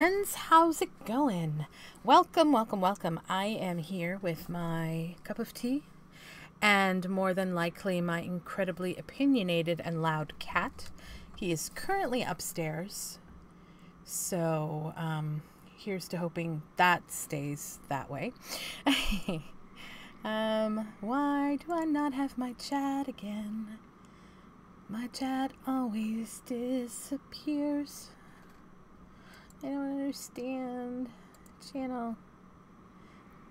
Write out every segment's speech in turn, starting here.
friends how's it going? Welcome welcome welcome. I am here with my cup of tea and more than likely my incredibly opinionated and loud cat. He is currently upstairs so um, here's to hoping that stays that way. Um, why do i not have my chat again? My chat always disappears I don't understand. Channel.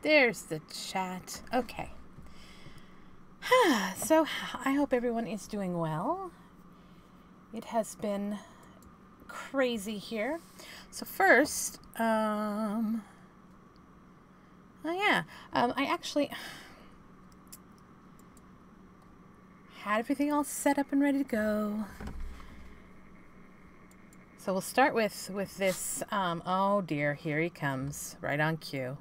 There's the chat. Okay. so I hope everyone is doing well. It has been crazy here. So first, um, oh yeah, um, I actually had everything all set up and ready to go. So we'll start with with this. Um, oh dear, here he comes, right on cue.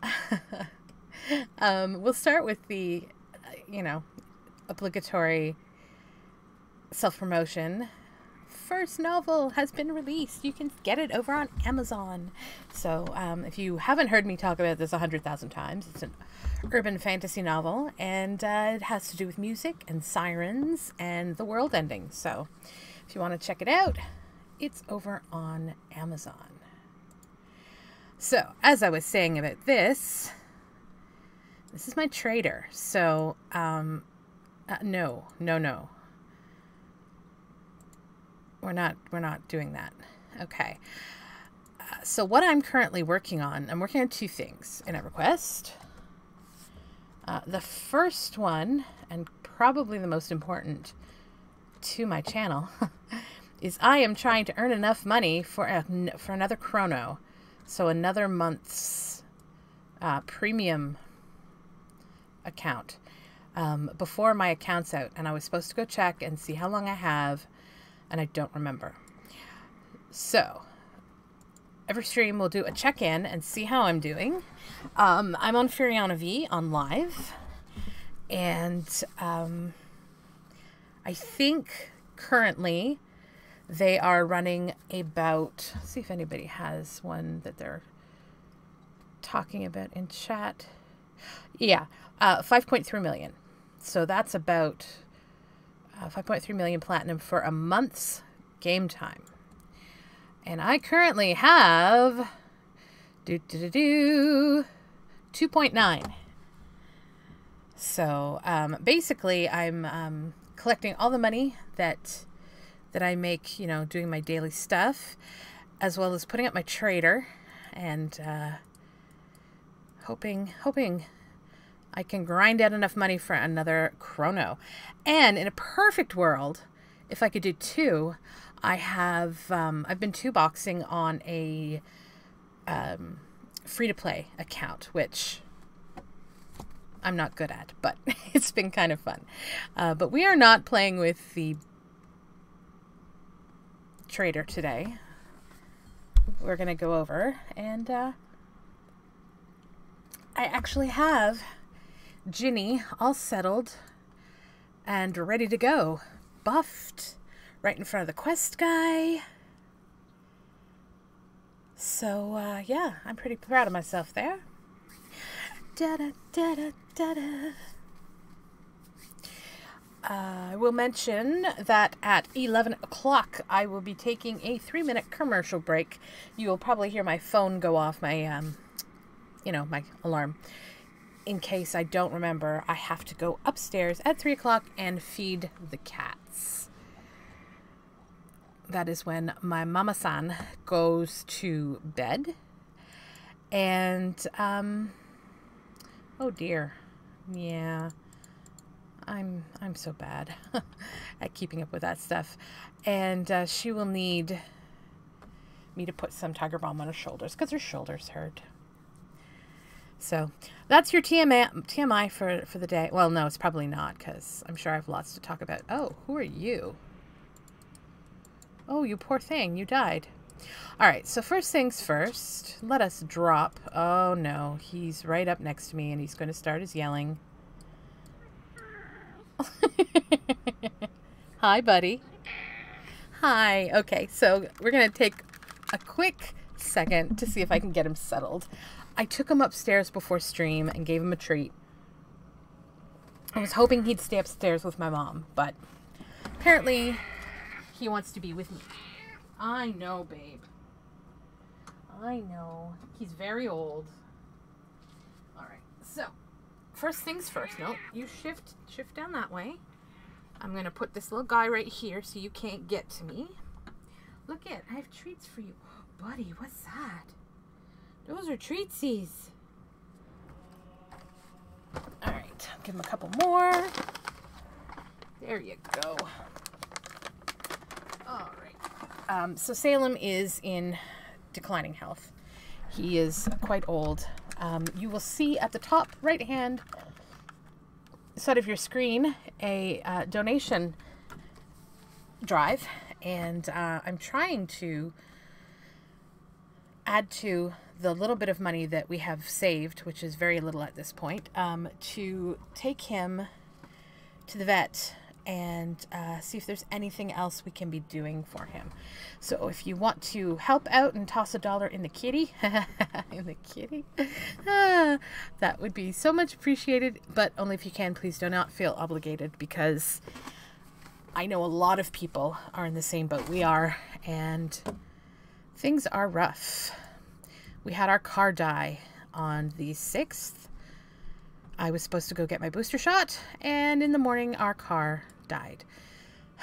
um, we'll start with the, you know, obligatory self promotion. First novel has been released. You can get it over on Amazon. So, um, if you haven't heard me talk about this a hundred thousand times, it's an urban fantasy novel, and uh, it has to do with music and sirens and the world ending. So, if you want to check it out, it's over on Amazon. So, as I was saying about this, this is my trader. So, um, uh, no, no, no. We're not, we're not doing that. Okay. Uh, so what I'm currently working on, I'm working on two things in EverQuest. Uh, the first one, and probably the most important, to my channel is I am trying to earn enough money for a, for another Krono, so another month's uh, premium account um, before my account's out, and I was supposed to go check and see how long I have, and I don't remember. So every stream we'll do a check-in and see how I'm doing. Um, I'm on Firiona Vie on live, and um, I think currently they are running about, see if anybody has one that they're talking about in chat. Yeah, uh, 5.3 million. So that's about uh, 5.3 million platinum for a month's game time. And I currently have do do do do 2.9. So um, basically, I'm um, collecting all the money that that I make, you know, doing my daily stuff, as well as putting up my trader, and uh, hoping hoping I can grind out enough money for another Krono. And in a perfect world, if I could do two, I have um, I've been two boxing on a um, free to play account, which I'm not good at, but it's been kind of fun. Uh, but we are not playing with the trader today. We're going to go over and uh, I actually have Ginny all settled and ready to go. Buffed right in front of the quest guy. So, uh, yeah, I'm pretty proud of myself there. Da da da da da da. Uh, I will mention that at 11 o'clock I will be taking a three minute commercial break. You will probably hear my phone go off, my, um, you know, my alarm. In case I don't remember, I have to go upstairs at 3 o'clock and feed the cats. That is when my mama san goes to bed. And, um, oh dear. Yeah. I'm I'm so bad at keeping up with that stuff, and uh, she will need me to put some tiger balm on her shoulders because her shoulders hurt. So that's your TMI, TMI for for the day. Well, no, it's probably not because I'm sure I have lots to talk about. Oh, who are you? Oh, you poor thing, you died. All right, so first things first, let us drop. Oh no, he's right up next to me and he's going to start his yelling. Hi, buddy. Hi. Okay, so we're going to take a quick second to see if I can get him settled. I took him upstairs before stream and gave him a treat. I was hoping he'd stay upstairs with my mom, but apparently he wants to be with me. I know, babe. I know. He's very old. All right. So, first things first. No, you shift shift down that way. I'm going to put this little guy right here so you can't get to me. Look at, I have treats for you. Buddy, what's that? Those are treatsies. All right, give him a couple more. There you go. All right. Um, so Salem is in declining health. He is quite old. Um, you will see at the top right hand side of your screen a uh, donation drive, and uh, I'm trying to add to the little bit of money that we have saved, which is very little at this point, um, to take him to the vet and uh, see if there's anything else we can be doing for him. So if you want to help out and toss a dollar in the kitty, in the kitty, that would be so much appreciated, but only if you can. Please do not feel obligated because I know a lot of people are in the same boat we are, and things are rough. We had our car die on the 6th. I was supposed to go get my booster shot, and in the morning, our car died.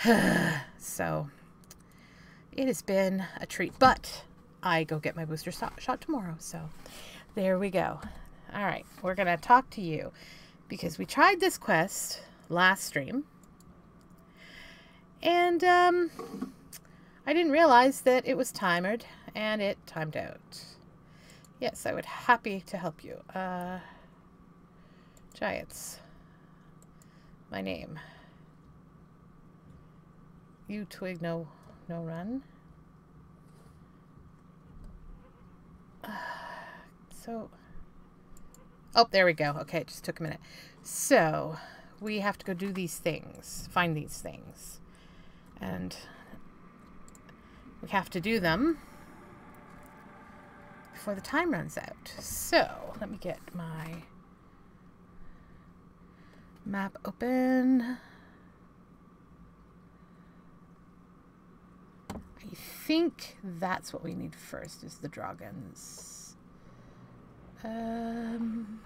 so it has been a treat, but I go get my booster shot tomorrow. So there we go. All right, we're going to talk to you because we tried this quest last stream. And um, I didn't realize that it was timed and it timed out. Yes, I would happy to help you. Uh, Giants. My name. You twig no no run. So Oh, there we go. Okay, it just took a minute. So, we have to go do these things, find these things. And we have to do them before the time runs out. So, let me get my map open. I think that's what we need first is the dragons. Um,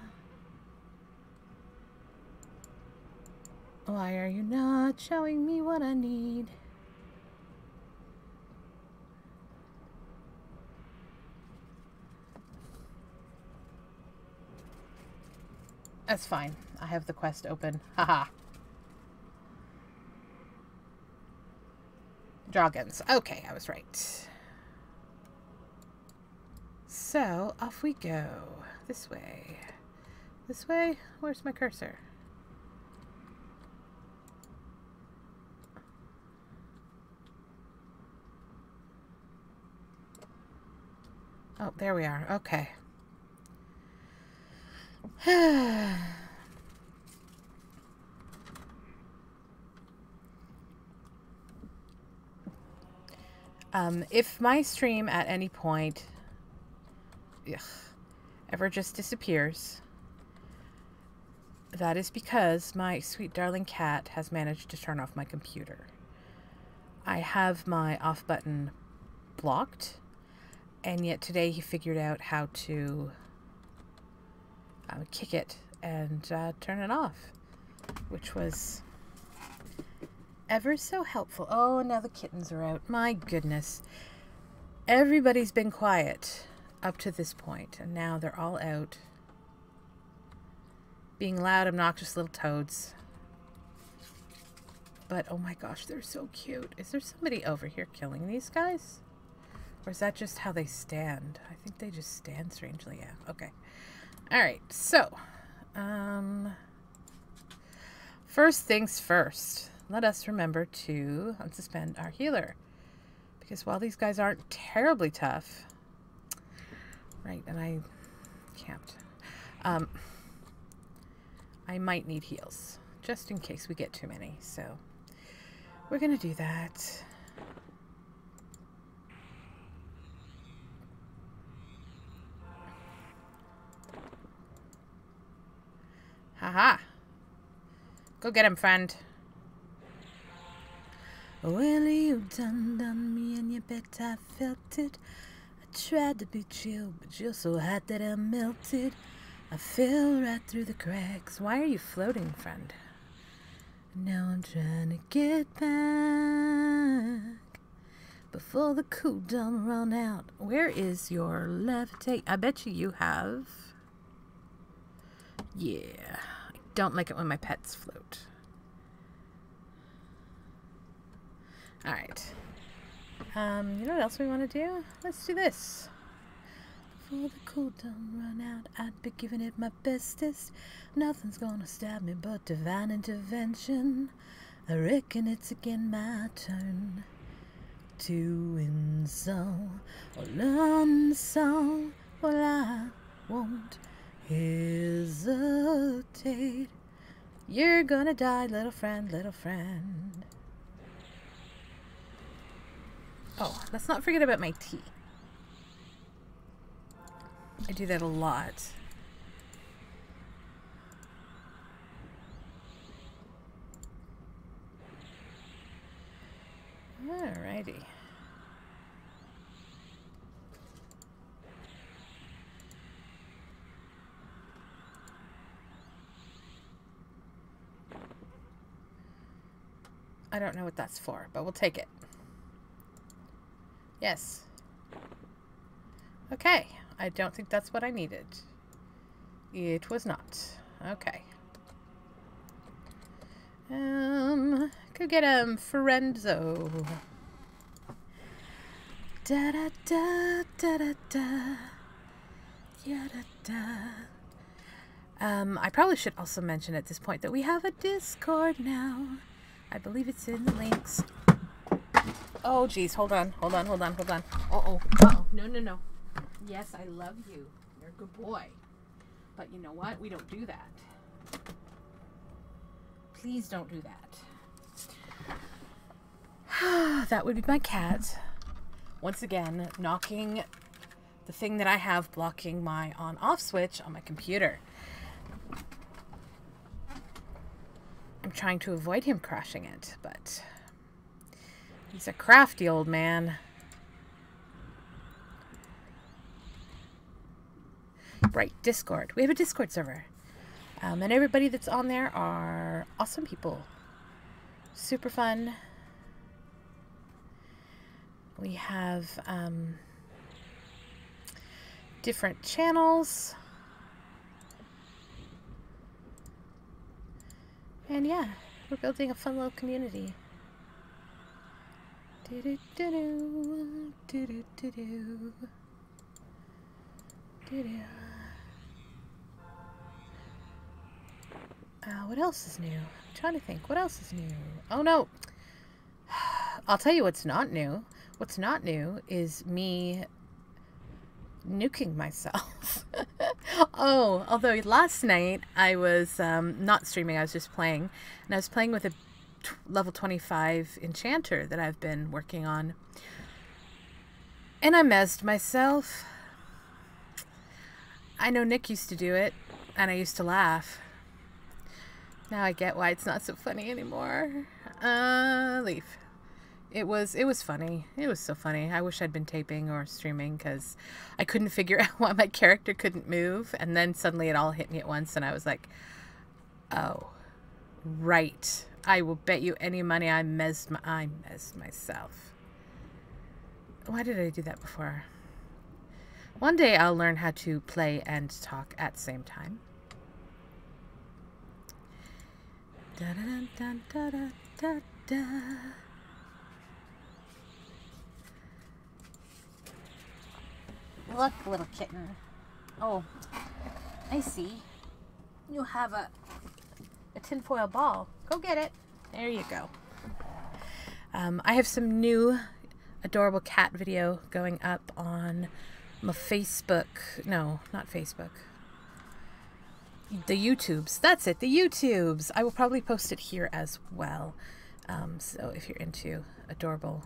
why are you not showing me what I need? That's fine. I have the quest open. Haha. Dragons. Okay, I was right. So, off we go. This way. This way? Where's my cursor? Oh, there we are. Okay. um, if my stream at any point ugh, ever just disappears, that is because my sweet darling cat has managed to turn off my computer. I have my off button blocked, and yet today he figured out how to uh, kick it and uh, turn it off, which was ever so helpful. Oh, now the kittens are out. My goodness. Everybody's been quiet up to this point, and now they're all out. Being loud, obnoxious little toads. But oh my gosh, they're so cute. Is there somebody over here killing these guys? Or is that just how they stand? I think they just stand strangely. Yeah, okay. All right, so um, first things first, let us remember to unsuspend our healer. Because while these guys aren't terribly tough, right, and I camped, um, I might need heals just in case we get too many. So we're going to do that. Haha. -ha. Go get him, friend. Well, you done done me and you bet I felt it. I tried to be chill, but you're so hot that I melted. I fell right through the cracks. Why are you floating, friend? Now I'm trying to get back before the cool cooldown run out. Where is your levitate? I bet you you have. Yeah. I don't like it when my pets float. Alright. Um, you know what else we want to do? Let's do this. Before the cooldown run out, I'd be giving it my bestest. Nothing's gonna stop me but divine intervention. I reckon it's again my turn to some or learn some. Well, I won't hesitate. You're gonna die, little friend, little friend. Oh, let's not forget about my tea. I do that a lot. Alrighty. I don't know what that's for, but we'll take it. Yes. Okay. I don't think that's what I needed. It was not. Okay. Um, go get him, Ferenzo. Da da da da da da. Yeah da da. Um, I probably should also mention at this point that we have a Discord now. I believe it's in the links. Oh, geez. Hold on. Hold on. Hold on. Hold on. Uh oh. Uh oh. No, no, no. Yes, I love you. You're a good boy. But you know what? We don't do that. Please don't do that. that would be my cat. Once again, knocking the thing that I have blocking my on off switch on my computer. I'm trying to avoid him crashing it, but he's a crafty old man. Right, Discord. We have a Discord server. Um, and everybody that's on there are awesome people. Super fun. We have um, different channels. And yeah, we're building a fun little community. Do do do do do do do do. Uh, what else is new? I'm trying to think. What else is new? Oh no. I'll tell you what's not new. What's not new is me nuking myself. oh, although last night I was um, not streaming, I was just playing. And I was playing with a level 25 enchanter that I've been working on. And I mezzed myself. I know Nick used to do it, and I used to laugh. Now I get why it's not so funny anymore. Uh, leave. It was it was funny. It was so funny. I wish I'd been taping or streaming because I couldn't figure out why my character couldn't move, and then suddenly it all hit me at once, and I was like, "Oh, right. I will bet you any money I mezzed my I mezzed myself." Why did I do that before? One day I'll learn how to play and talk at the same time. Da da da Look, little kitten. Oh, I see. You have a a tinfoil ball. Go get it. There you go. Um, I have some new adorable cat video going up on my Facebook. No, not Facebook the YouTubes. That's it, the YouTubes. I will probably post it here as well. Um, so if you're into adorable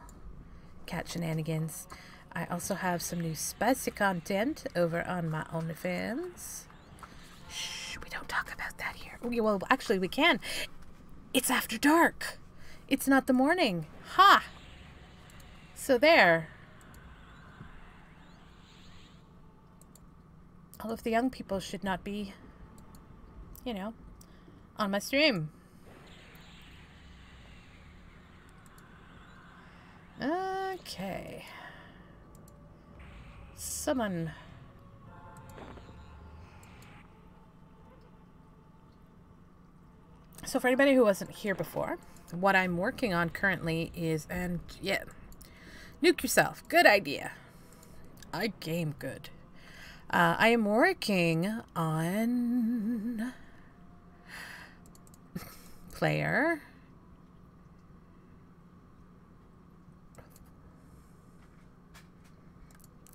cat shenanigans, I also have some new spicy content over on my OnlyFans. Shh, we don't talk about that here. We- Well, actually, we can. It's after dark. It's not the morning. Ha! So there. All of the young people should not be, you know, on my stream. Okay. Someone. So, for anybody who wasn't here before, what I'm working on currently is, and yeah, nuke yourself. Good idea. I game good. Uh, I am working on player.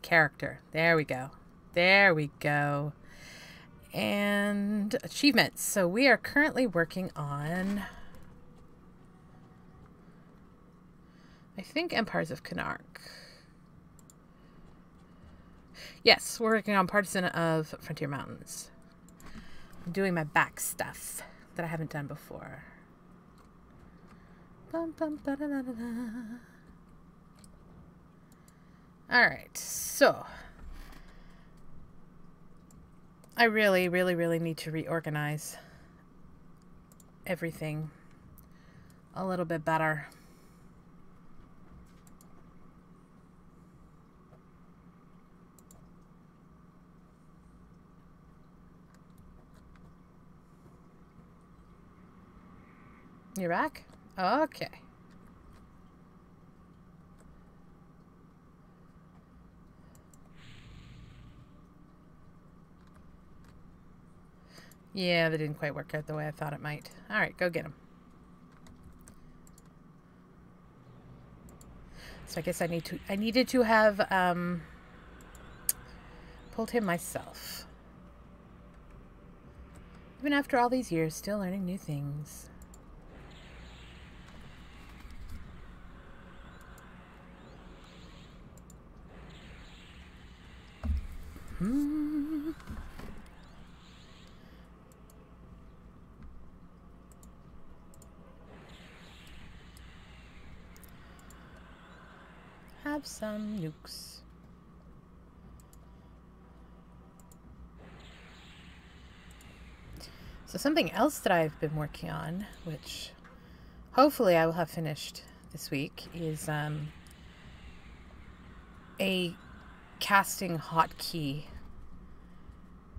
Character. There we go. There we go. And achievements. So we are currently working on. I think Empires of Kunark. Yes, we're working on Partisan of Frontier Mountains. I'm doing my back stuff that I haven't done before. Bum, bum, ba-da-da-da-da. All right, so I really, really, really need to reorganize everything a little bit better. You're back? Okay. Yeah, that didn't quite work out the way I thought it might. All right, go get him. So I guess I need to. I needed to have um, pulled him myself. Even after all these years, still learning new things. Hmm. Have some nukes. So something else that I've been working on, which hopefully I will have finished this week, is um, a casting hotkey.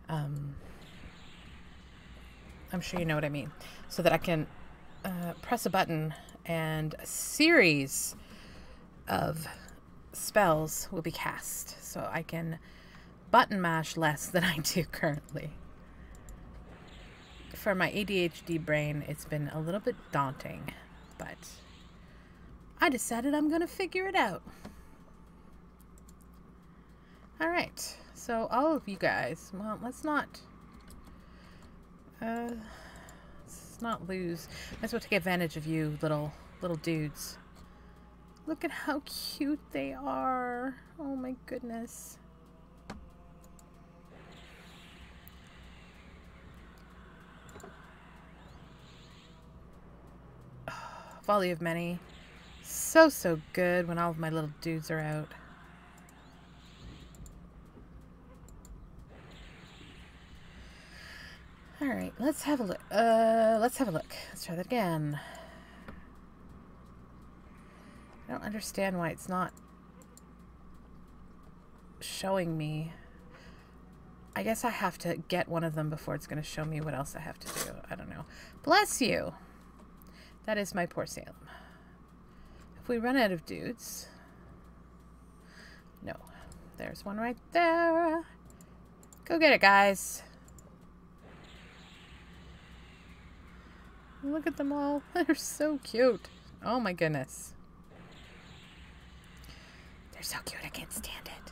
Um, I'm sure you know what I mean. So that I can uh, press a button and a series of spells will be cast. So I can button mash less than I do currently. For my ADHD brain, it's been a little bit daunting, but I decided I'm going to figure it out. All right. So all of you guys, well, let's not uh let's not lose. Let's well take advantage of you little little dudes. Look at how cute they are. Oh my goodness. Volley of Many. So, so good when all of my little dudes are out. All right, let's have a look. Uh, let's have a look. Let's try that again. I don't understand why it's not showing me. I guess I have to get one of them before it's going to show me what else I have to do. I don't know. Bless you. That is my poor Salem. If we run out of dudes. No. There's one right there. Go get it, guys. Look at them all. They're so cute. Oh my goodness. So cute. I can't stand it.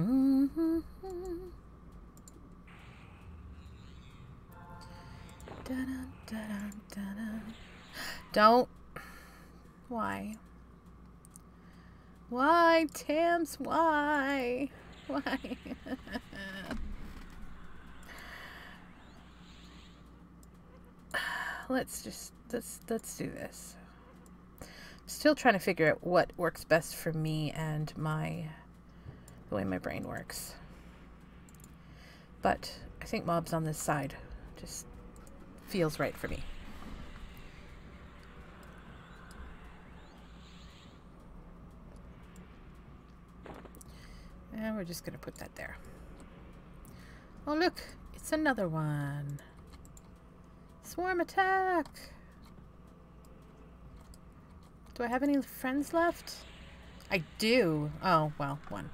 Mm-hmm. Don't. Why? Why, Tams? Why? Why? let's just let's let's do this. Still trying to figure out what works best for me and my the way my brain works. But I think mobs on this side just feels right for me. And we're just going to put that there. Oh, look, it's another one. Swarm attack! Do I have any friends left? I do. Oh, well, one.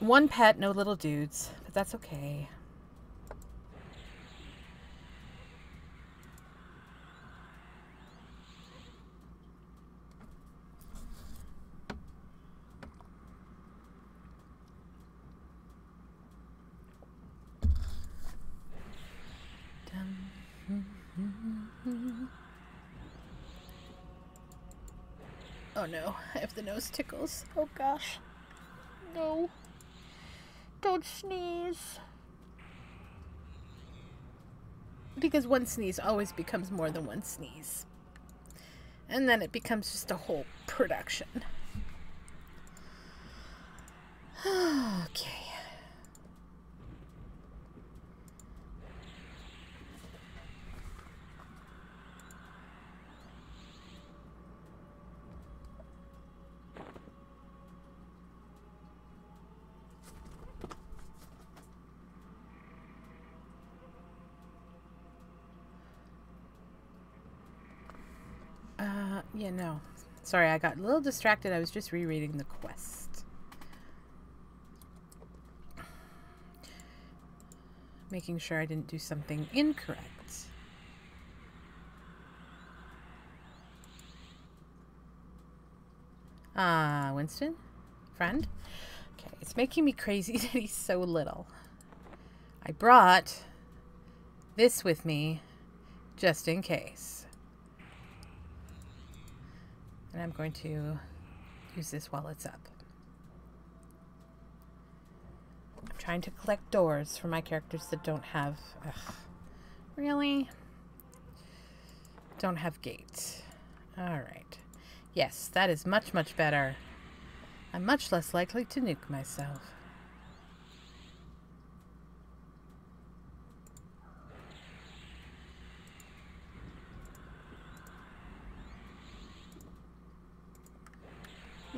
One pet, no little dudes, but that's okay. Oh no, I have the nose tickles. Oh gosh. No. Don't sneeze. Because one sneeze always becomes more than one sneeze. And then it becomes just a whole production. okay. Yeah, no. Sorry, I got a little distracted. I was just rereading the quest. Making sure I didn't do something incorrect. Ah, Winston? Friend? Okay, it's making me crazy that he's so little. I brought this with me just in case. And I'm going to use this while it's up. I'm trying to collect doors for my characters that don't have... Ugh, really? Don't have gates. Alright. Yes, that is much, much better. I'm much less likely to nuke myself.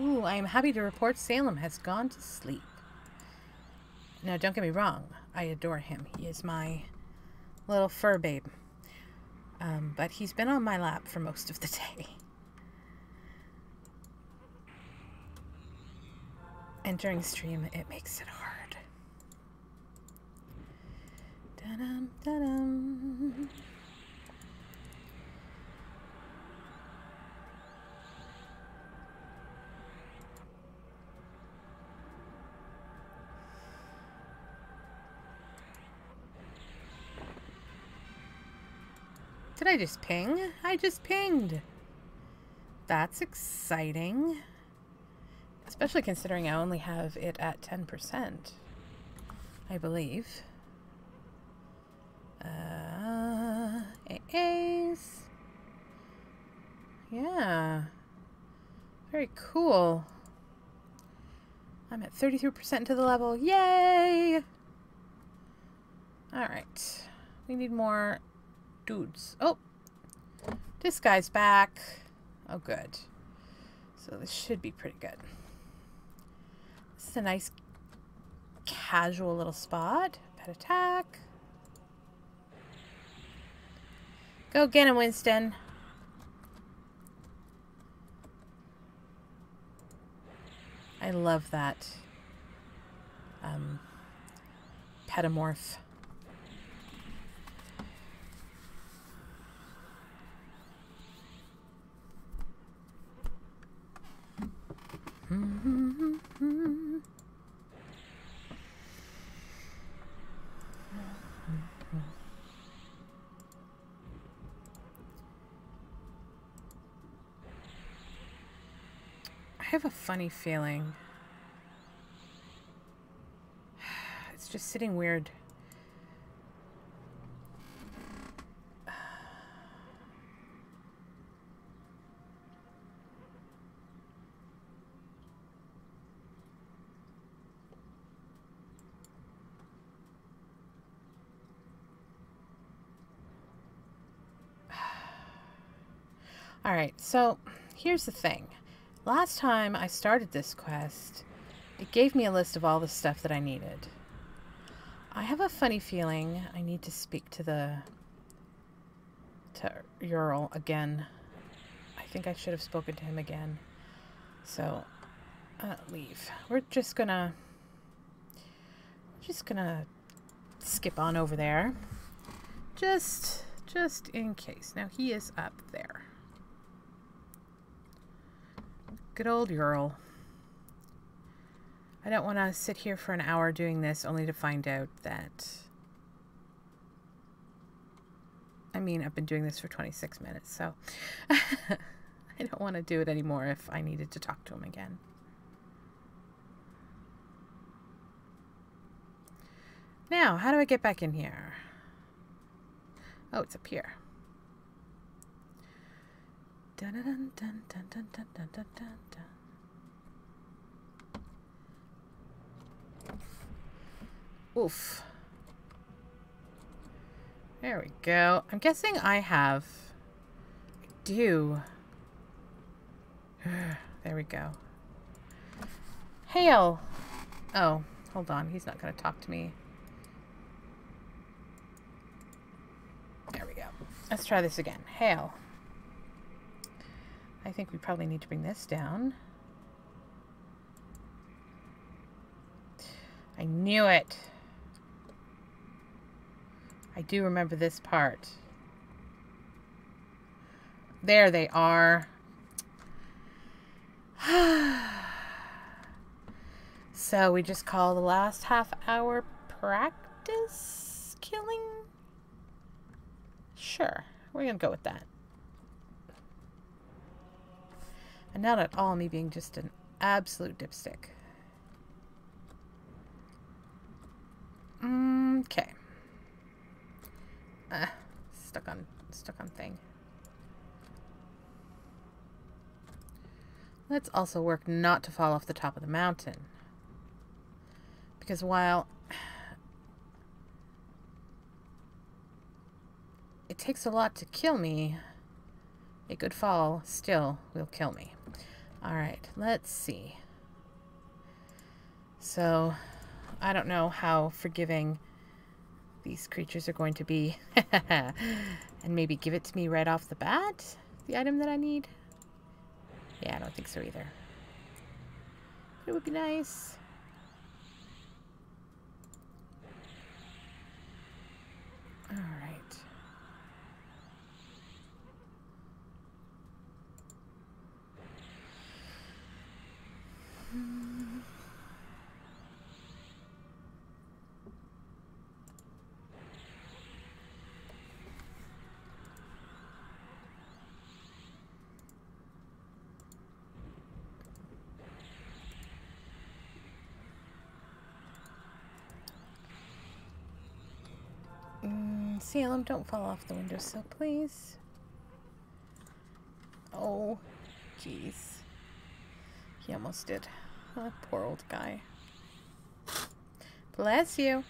Ooh, I am happy to report Salem has gone to sleep. Now, don't get me wrong. I adore him. He is my little fur babe. Um, but he's been on my lap for most of the day. And during stream, it makes it hard. Da-dum, da-dum. Did I just ping? I just pinged. That's exciting. Especially considering I only have it at 10%. I believe. Uh, AAs. Yeah. Very cool. I'm at 33% to the level. Yay! Alright. We need more dudes. Oh, this guy's back. Oh, good. So this should be pretty good. This is a nice casual little spot. Pet attack. Go get him, Winston. I love that um, petamorph. I have a funny feeling It's just sitting weird. All right, so here's the thing. Last time I started this quest, it gave me a list of all the stuff that I needed. I have a funny feeling I need to speak to the to Ural again. I think I should have spoken to him again. So, uh, leave. We're just gonna just gonna skip on over there. Just just in case. Now he is up there. Good old Ural. I don't want to sit here for an hour doing this only to find out that... I mean, I've been doing this for 26 minutes, so... I don't want to do it anymore if I needed to talk to him again. Now, how do I get back in here? Oh, it's up here. Dun dun dun dun dun dun dun dun dun dun. Oof. There we go. I'm guessing I have. I do. there we go. Hail. Oh, hold on. He's not going to talk to me. There we go. Let's try this again. Hail. I think we probably need to bring this down. I knew it. I do remember this part. There they are. so we just call the last half hour practice killing? Sure, we're going to go with that. And not at all me being just an absolute dipstick. Okay. Uh, stuck on stuck on thing. Let's also work not to fall off the top of the mountain. Because while it takes a lot to kill me, a good fall still will kill me. Alright, let's see. So, I don't know how forgiving these creatures are going to be. and maybe give it to me right off the bat? The item that I need? Yeah, I don't think so either. But it would be nice. Alright. Mm, Salem, don't fall off the windowsill, please. Oh, jeez. He almost did. Poor old guy. Bless you.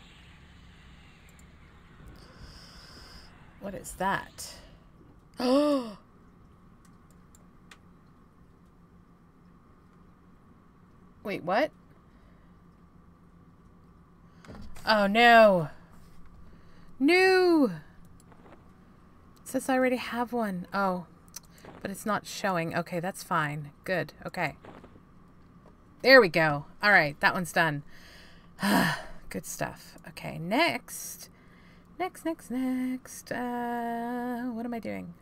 What is that? Oh! Wait, what? Oh no! No! It says I already have one. Oh, but it's not showing. Okay, that's fine. Good. Okay. There we go. All right, that one's done. Good stuff. Okay, next. Next, next, next. Uh, what am I doing?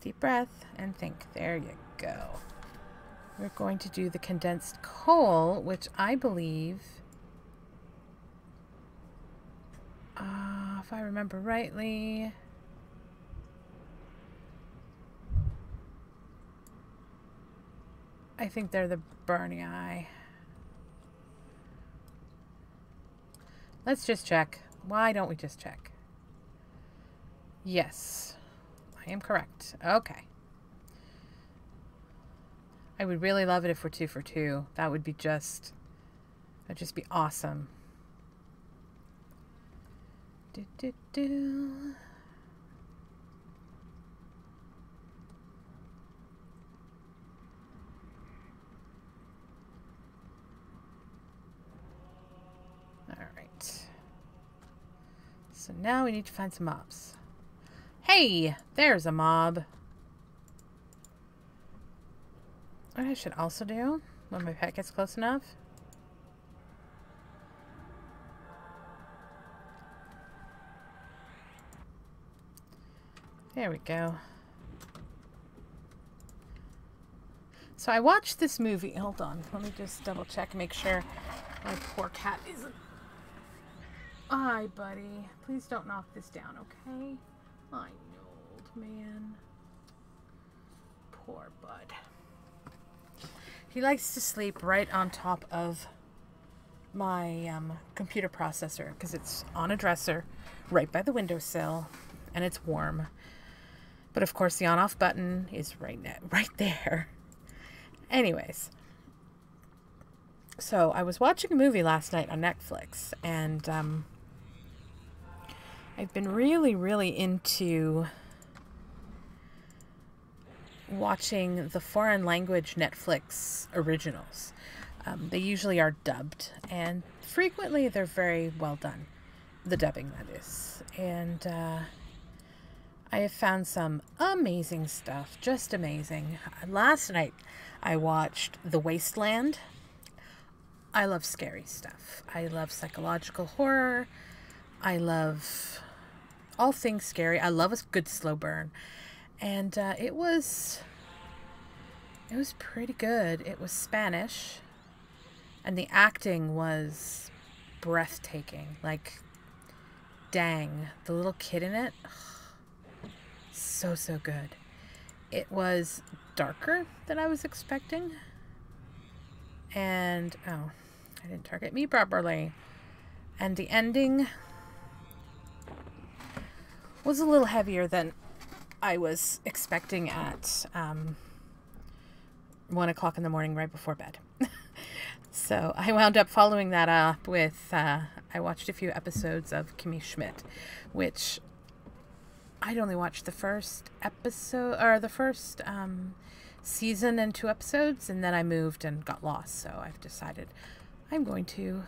Deep breath and think. There you go. We're going to do the condensed coal, which I believe, uh, if I remember rightly, I think they're the Burynai. Let's just check. Why don't we just check? Yes. I am correct. Okay. I would really love it if we're two for two. That would be just, that'd just be awesome. Do, do, do. All right. So now we need to find some mobs. Hey, there's a mob. What I should also do when my pet gets close enough. There we go. So I watched this movie. Hold on. Let me just double check and make sure my poor cat isn't. Hi, buddy. Please don't knock this down, okay? I know, old man. Poor bud. He likes to sleep right on top of my um, computer processor because it's on a dresser right by the windowsill and it's warm. But of course, the on off button is right, right there. Anyways, so I was watching a movie last night on Netflix and um, I've been really, really into watching the foreign language Netflix originals. Um, they usually are dubbed, and frequently they're very well done. The dubbing, that is. And uh, I have found some amazing stuff, just amazing. Last night I watched The Wasteland. I love scary stuff. I love psychological horror. I love all things scary. I love a good slow burn and uh, it was it was pretty good. It was Spanish, and the acting was breathtaking. Like, dang, the little kid in it, so so good. It was darker than I was expecting, and oh, I didn't target me properly. And the ending was a little heavier than I was expecting at um, one o'clock in the morning, right before bed. so I wound up following that up with uh, I watched a few episodes of Kimmy Schmidt, which I'd only watched the first episode or the first um, season and two episodes, and then I moved and got lost. So I've decided I'm going to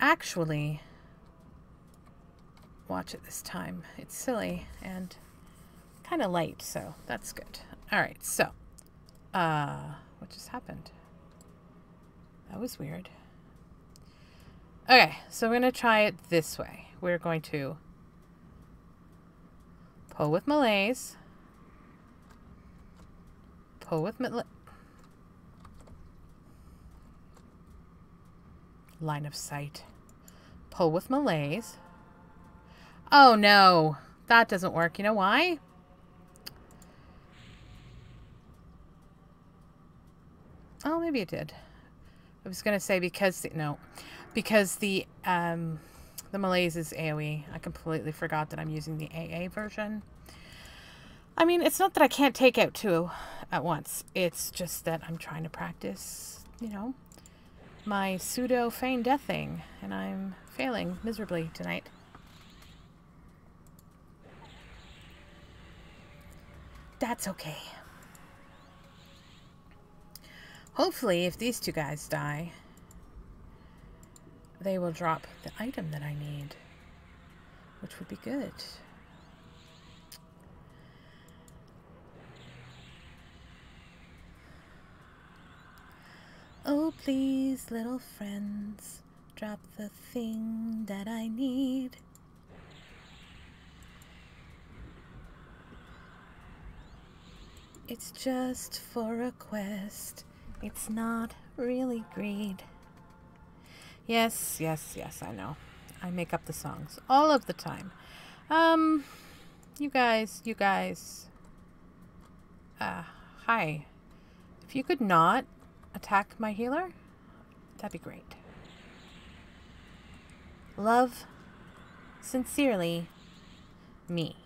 actually watch it this time. It's silly and kind of light, so that's good. All right, so uh, what just happened? That was weird. Okay, so we're going to try it this way. We're going to pull with malaise, pull with Mal- line of sight, pull with malaise, Oh no, that doesn't work. You know why? Oh, maybe it did. I was gonna say because the, no, because the um, the malaise is AOE. I completely forgot that I'm using the AA version. I mean, it's not that I can't take out two at once. It's just that I'm trying to practice, you know, my pseudo feign death thing, and I'm failing miserably tonight. That's okay. Hopefully, if these two guys die, they will drop the item that I need, which would be good. Oh, please, little friends, drop the thing that I need. It's just for a quest. It's not really greed. Yes, yes, yes, I know. I make up the songs all of the time. Um, you guys, you guys. Uh, hi. If you could not attack my healer, that'd be great. Love, sincerely, me.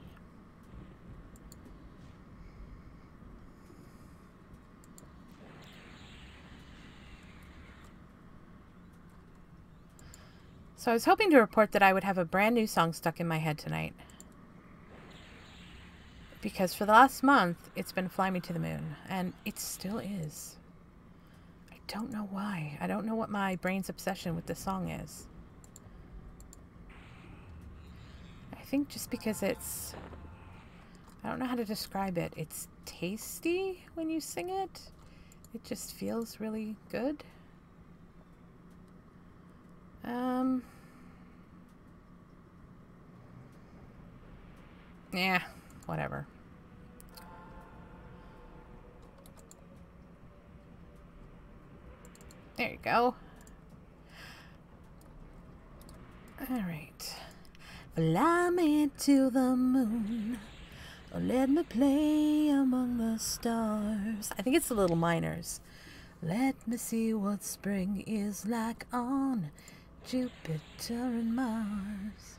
So I was hoping to report that I would have a brand new song stuck in my head tonight. Because for the last month, it's been Fly Me to the Moon, and it still is. I don't know why. I don't know what my brain's obsession with this song is. I think just because it's. I don't know how to describe it. It's tasty when you sing it, it just feels really good. Um. Yeah, whatever. There you go. All right. Fly me to the moon. Or let me play among the stars. I think it's the Little Miners. Let me see what spring is like on Jupiter and Mars.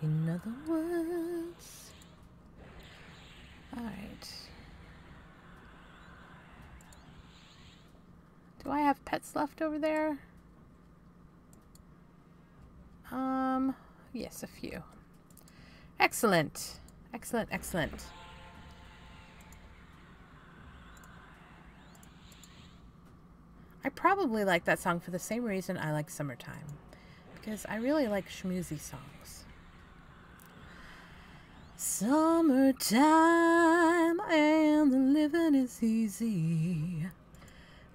In other words, alright. Do I have pets left over there? Um, yes, a few. Excellent. Excellent, excellent. I probably like that song for the same reason I like Summertime. Because I really like schmoozy songs. Summertime and the living is easy.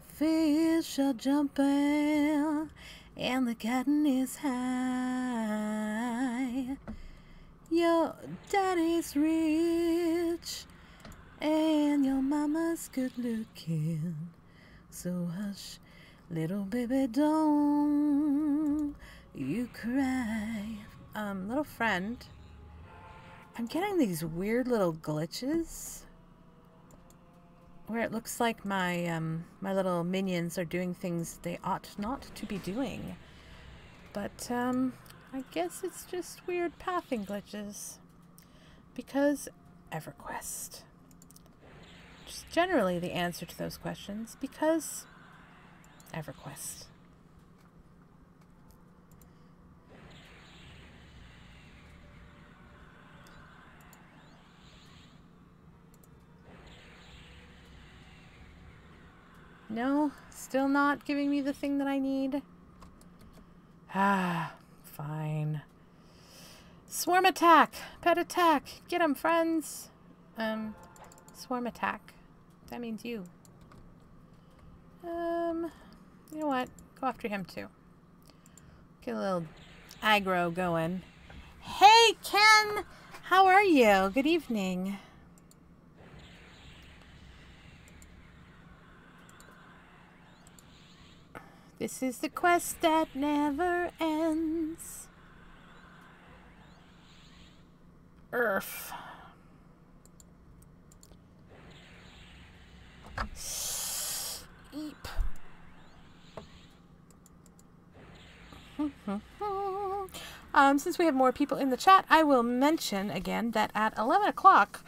Fish are jumping and the cotton is high. Your daddy's rich and your mama's good looking. So hush, little baby, don't you cry. Um, little friend, I'm getting these weird little glitches where it looks like my um, my little minions are doing things they ought not to be doing. But um, I guess it's just weird pathing glitches because EverQuest. Just generally the answer to those questions because EverQuest. No, still not giving me the thing that I need. Ah, fine. Swarm attack! Pet attack! Get him, friends! Um, swarm attack. That means you. Um, you know what? Go after him too. Get a little aggro going. Hey, Ken! How are you? Good evening. This is the quest that never ends. Earth. Eep. um, since we have more people in the chat, I will mention again that at 11 o'clock,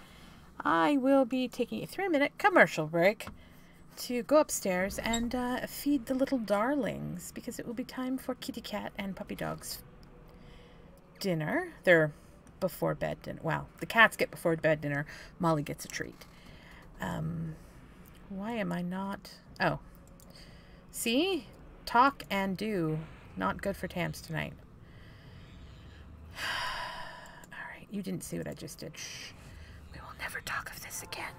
I will be taking a three minute commercial break to go upstairs and uh, feed the little darlings because it will be time for kitty cat and puppy dogs dinner. They're before bed dinner. Well, the cats get before bed dinner. Molly gets a treat. Um, why am I not? Oh, see, talk and do not good for Tams tonight. All right, you didn't see what I just did. Shh. We will never talk of this again.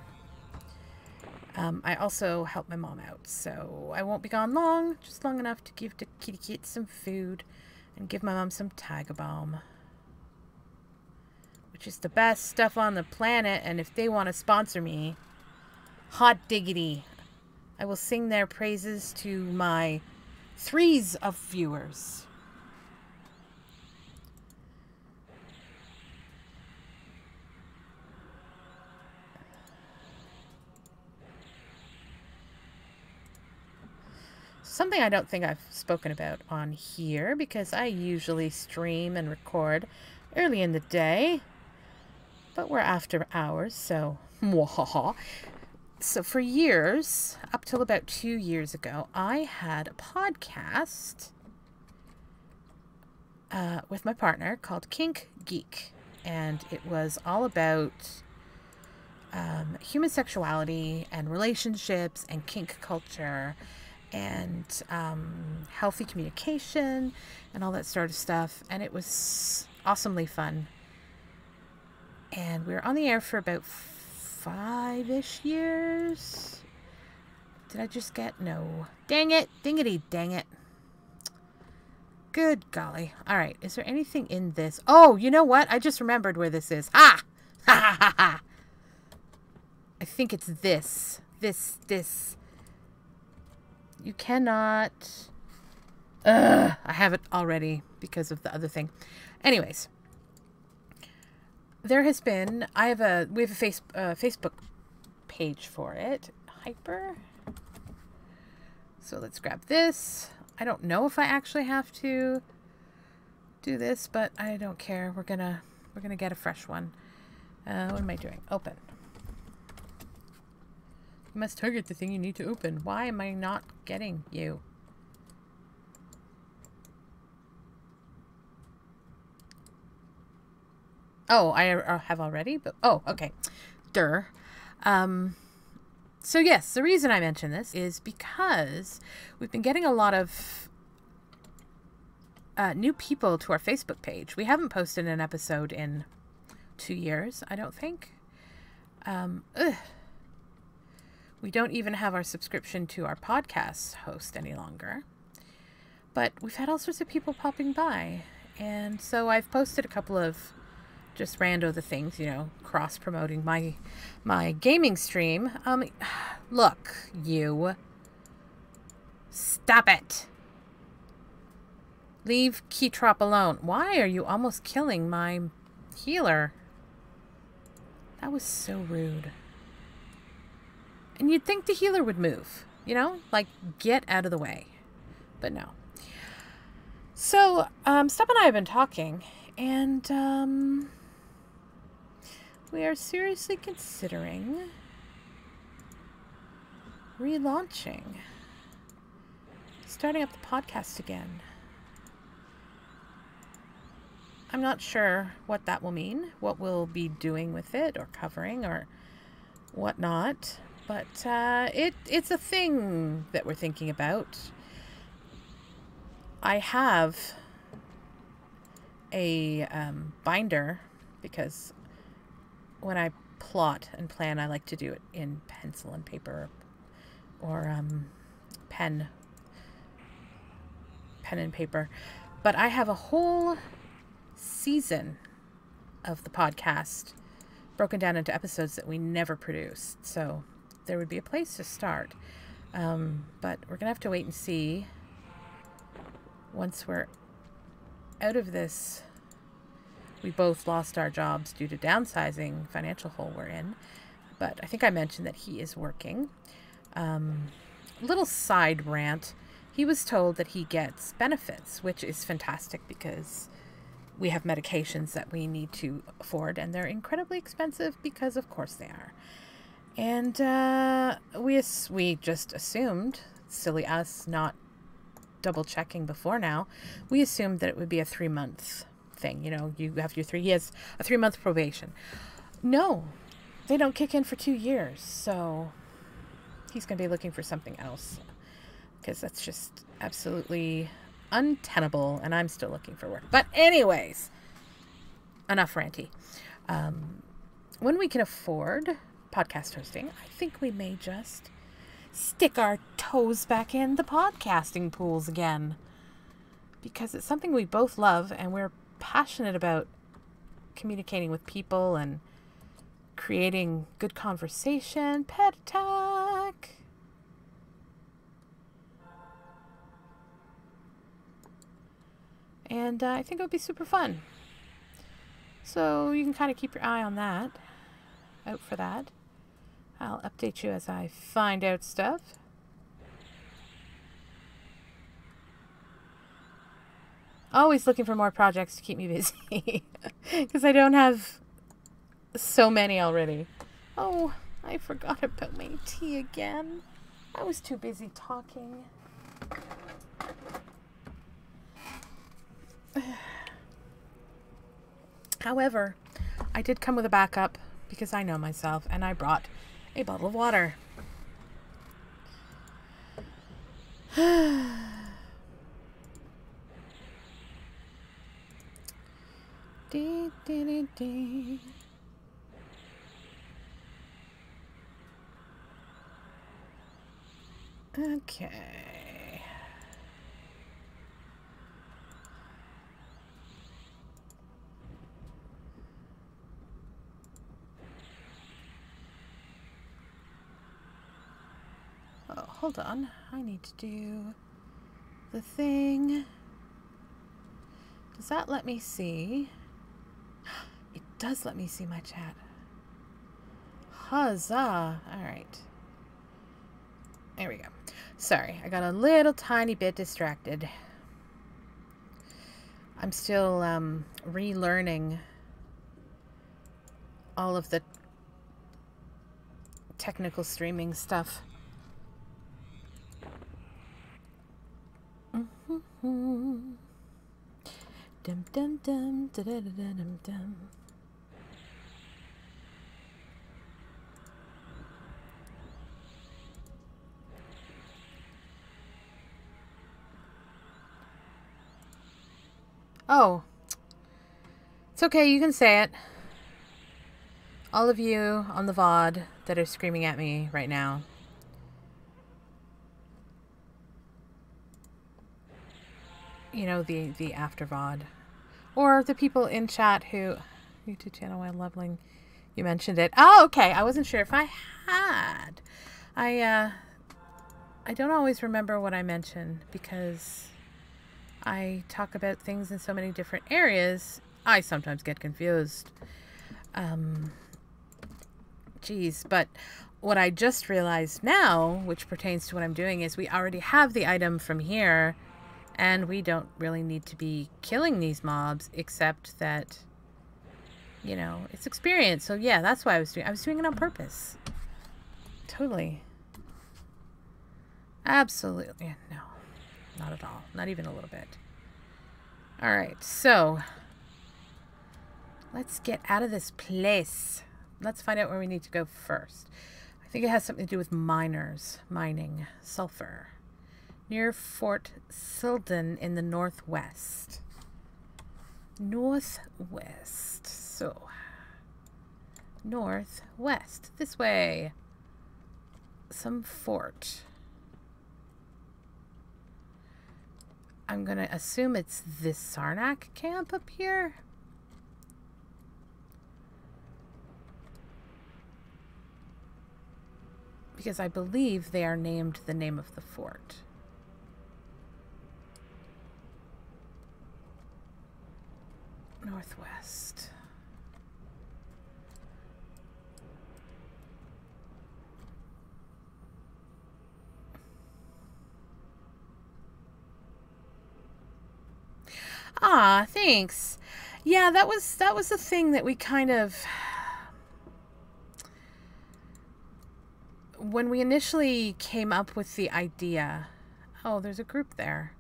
Um, I also help my mom out, so I won't be gone long, just long enough to give the kitty kit some food and give my mom some Tiger Balm, which is the best stuff on the planet. And if they want to sponsor me, hot diggity, I will sing their praises to my threes of viewers. Something I don't think I've spoken about on here because I usually stream and record early in the day, but we're after hours, so mwahaha. So for years, up till about two years ago, I had a podcast uh, with my partner called Kink Geek, and it was all about um, human sexuality and relationships and kink culture and um, healthy communication and all that sort of stuff. And it was awesomely fun. And we were on the air for about five ish years. Did I just get no? Dang it! Dingity dang it! Good golly. All right. Is there anything in this? Oh, you know what? I just remembered where this is. Ah! Ha ha ha ha! I think it's this. This, this. You cannot. Ugh, I have it already because of the other thing. Anyways, there has been. I have a. We have a face uh, Facebook page for it. Hyper. So let's grab this. I don't know if I actually have to do this, but I don't care. We're gonna we're gonna get a fresh one. Uh, what am I doing? Open. You must target the thing you need to open. Why am I not getting you? Oh, I uh, have already, but oh, okay. Dur. Um, so yes, the reason I mention this is because we've been getting a lot of uh, new people to our Facebook page. We haven't posted an episode in two years, I don't think. Um, ugh, we don't even have our subscription to our podcast host any longer. But we've had all sorts of people popping by. And so I've posted a couple of just rando the things, you know, cross promoting my my gaming stream. Um look, you stop it. Leave Keytrop alone. Why are you almost killing my healer? That was so rude. And you'd think the healer would move, you know, like get out of the way. But no. So, um, Steph and I have been talking, and um, we are seriously considering relaunching, starting up the podcast again. I'm not sure what that will mean, what we'll be doing with it, or covering, or whatnot. But uh, it it's a thing that we're thinking about. I have a um, binder because when I plot and plan, I like to do it in pencil and paper or um, pen, pen and paper. But I have a whole season of the podcast broken down into episodes that we never produced. So there would be a place to start. Um, but we're going to have to wait and see once we're out of this. We both lost our jobs due to downsizing, financial hole we're in. But I think I mentioned that he is working. Um, little side rant. He was told that he gets benefits, which is fantastic because we have medications that we need to afford, and they're incredibly expensive because, of course, they are. And uh, we we just assumed, silly us, not double checking before now, we assumed that it would be a three month thing. You know, you have your three. He has a three month probation. No, they don't kick in for two years. So he's going to be looking for something else because that's just absolutely untenable. And I'm still looking for work. But anyways, enough ranty. Um, when we can afford podcast hosting, I think we may just stick our toes back in the podcasting pools again. Because it's something we both love and we're passionate about communicating with people and creating good conversation. Pet attack! And uh, I think it would be super fun. So you can kind of keep your eye on that, out for that. I'll update you as I find out stuff. Always looking for more projects to keep me busy. Because I don't have so many already. Oh, I forgot about my tea again. I was too busy talking. However, I did come with a backup because I know myself and I brought a bottle of water. dee, dee, dee. Okay. Oh, hold on. I need to do the thing. Does that let me see? It does let me see my chat. Huzzah! All right. There we go. Sorry, I got a little tiny bit distracted. I'm still um, relearning all of the technical streaming stuff. Dum dum dum da da da dum dum. Oh. It's okay, you can say it. All of you on the VOD that are screaming at me right now. You know, the, the after VOD. Or the people in chat who... YouTube channel while leveling. You mentioned it. Oh, okay. I wasn't sure if I had. I, uh... I don't always remember what I mentioned because I talk about things in so many different areas, I sometimes get confused. Um, geez, but what I just realized now, which pertains to what I'm doing, is we already have the item from here, and we don't really need to be killing these mobs, except that, you know, it's experience. So yeah, that's why I was doing. I was doing it on purpose. Totally. Absolutely no. Not at all. Not even a little bit. Alright, so let's get out of this place. Let's find out where we need to go first. I think it has something to do with miners, mining, sulfur. Near Fort Silden in the northwest. Northwest. So, northwest. This way. Some fort. I'm going to assume it's this Sarnak camp up here. Because I believe they are named the name of the fort. Northwest. Ah, thanks. Yeah, that was that was the thing that we kind of when we initially came up with the idea. Oh, there's a group there.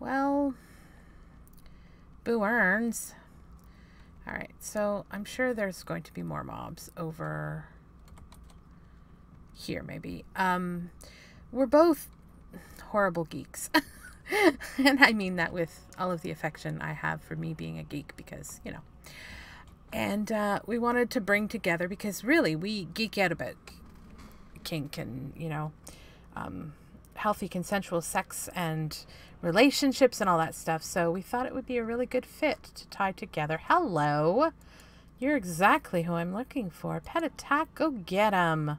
Well, Boo earns. All right, so I'm sure there's going to be more mobs over here, maybe. Um, we're both horrible geeks. and I mean that with all of the affection I have for me being a geek because, you know. And uh, we wanted to bring together because really we geek out about kink and, you know, um, healthy consensual sex and relationships and all that stuff. So we thought it would be a really good fit to tie together. Hello. You're exactly who I'm looking for. Pet attack, go get him.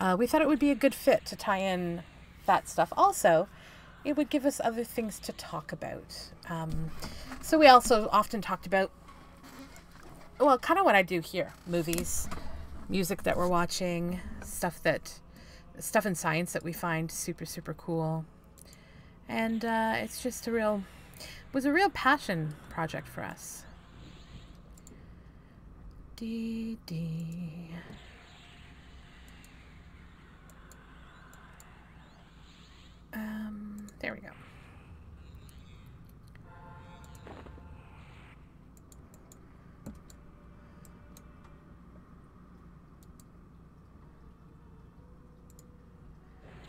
Uh, we thought it would be a good fit to tie in that stuff. Also, it would give us other things to talk about. Um, so we also often talked about, well, kind of what I do here movies, music that we're watching, stuff that, stuff in science that we find super, super cool. And uh, it's just a real, was a real passion project for us. D D. Um, there we go.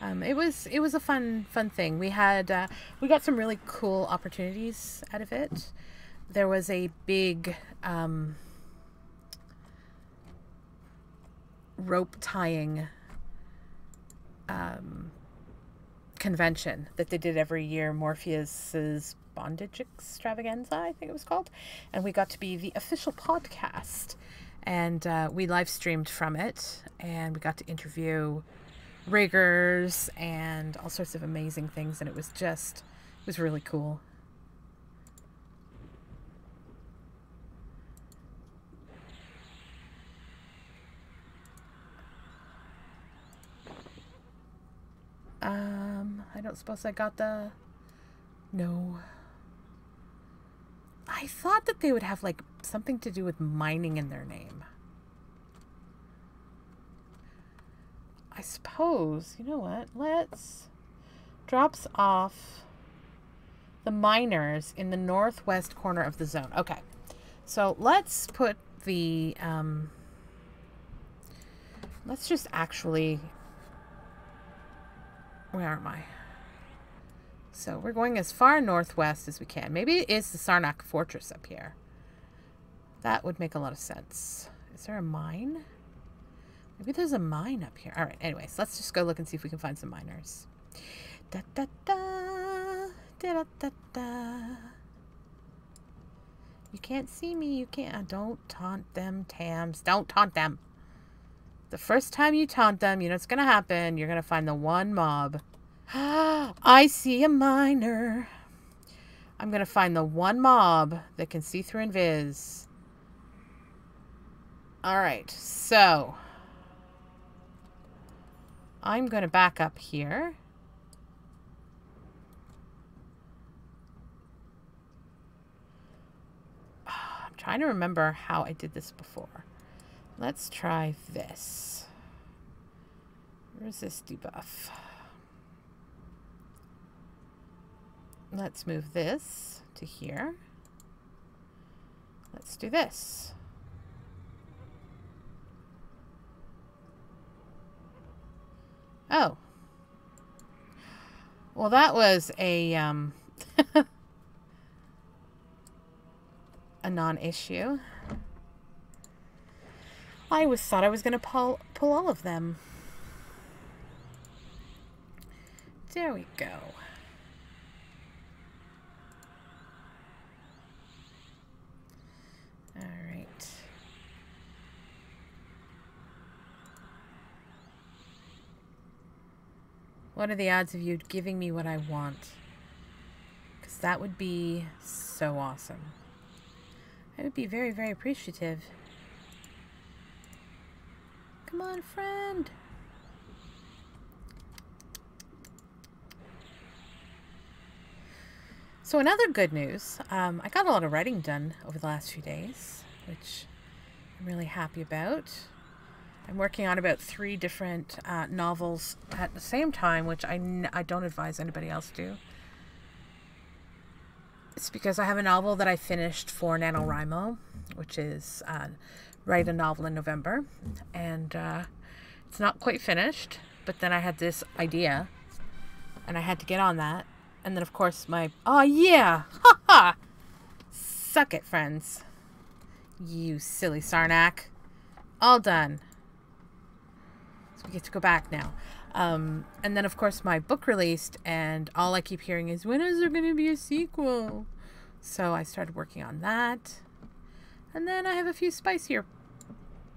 Um, it was it was a fun fun thing. We had uh, we got some really cool opportunities out of it. There was a big um, rope tying um, convention that they did every year, Morpheus's Bondage Extravaganza, I think it was called, and we got to be the official podcast, and uh, we live streamed from it, and we got to interview riggers and all sorts of amazing things and it was just it was really cool. Um i don't suppose i got the no. I thought that they would have like something to do with mining in their name I suppose, you know what? Let's drops off the miners in the northwest corner of the zone. Okay. So let's put the um let's just actually where am I? So we're going as far northwest as we can. Maybe it is the Sarnak Fortress up here. That would make a lot of sense. Is there a mine? Maybe there's a mine up here. All right, anyways, let's just go look and see if we can find some miners. Da da da, da da da da. You can't see me, you can't. Don't taunt them, Tams. Don't taunt them. The first time you taunt them, you know what's going to happen. You're going to find the one mob. I see a miner. I'm going to find the one mob that can see through invis. All right, so I'm going to back up here. I'm trying to remember how I did this before. Let's try this. Resist debuff. Let's move this to here. Let's do this. Oh. Well, that was a, um, a non-issue. I was thought I was going to pull, pull all of them. There we go. What are the odds of you giving me what I want? Because that would be so awesome. I would be very, very appreciative. Come on, friend. So another good news, um, I got a lot of writing done over the last few days, which I'm really happy about. I'm working on about three different uh, novels at the same time, which I n- I don't advise anybody else do. It's because I have a novel that I finished for NaNoWriMo, which is uh, Write a Novel in November. And uh, it's not quite finished, but then I had this idea, and I had to get on that. And then, of course, my. Oh, yeah! Ha ha! Suck it, friends. You silly Sarnak. All done. So we get to go back now. Um, and then, of course, my book released, and all I keep hearing is, when is there going to be a sequel? So I started working on that. And then I have a few spicier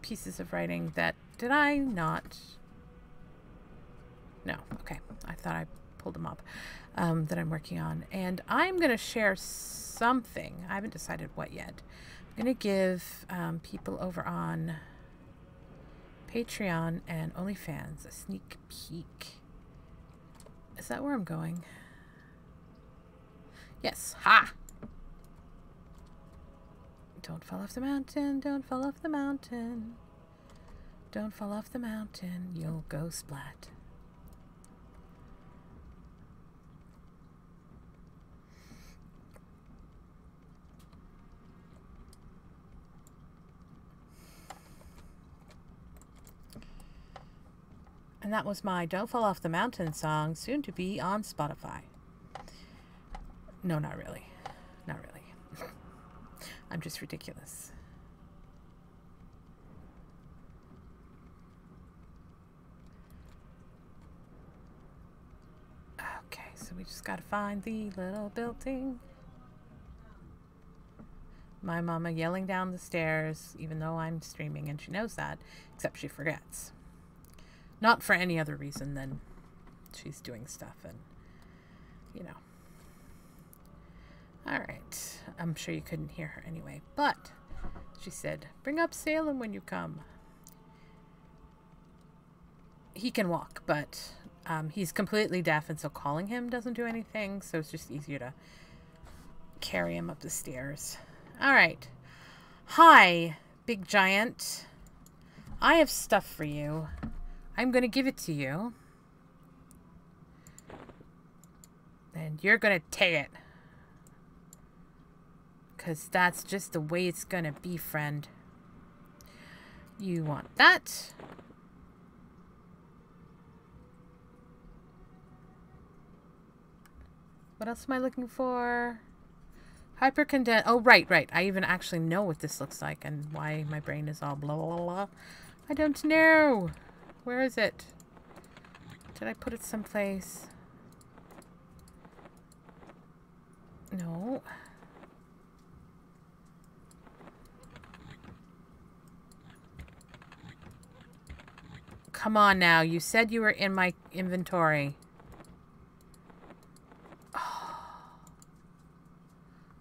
pieces of writing that did I not? No, okay. I thought I pulled them up um, that I'm working on. And I'm going to share something. I haven't decided what yet. I'm going to give um, people over on Patreon and OnlyFans, a sneak peek. Is that where I'm going? Yes. Ha! Don't fall off the mountain, don't fall off the mountain. Don't fall off the mountain, you'll go splat. And that was my Don't Fall Off the Mountain song, soon to be on Spotify. No, not really. Not really. I'm just ridiculous. Okay, so we just gotta find the little building. My mama yelling down the stairs, even though I'm streaming, and she knows that, except she forgets. Not for any other reason than she's doing stuff and, you know. All right. I'm sure you couldn't hear her anyway. But she said, Bring up Salem when you come. He can walk, but um, he's completely deaf, and so calling him doesn't do anything. So it's just easier to carry him up the stairs. All right. Hi, big giant. I have stuff for you. I'm going to give it to you. And you're going to take it. Because that's just the way it's going to be, friend. You want that. What else am I looking for? Hypercondense. Oh, right, right. I even actually know what this looks like and why my brain is all blah, blah, blah. I don't know. Where is it? Did I put it someplace? No. Come on now. You said you were in my inventory.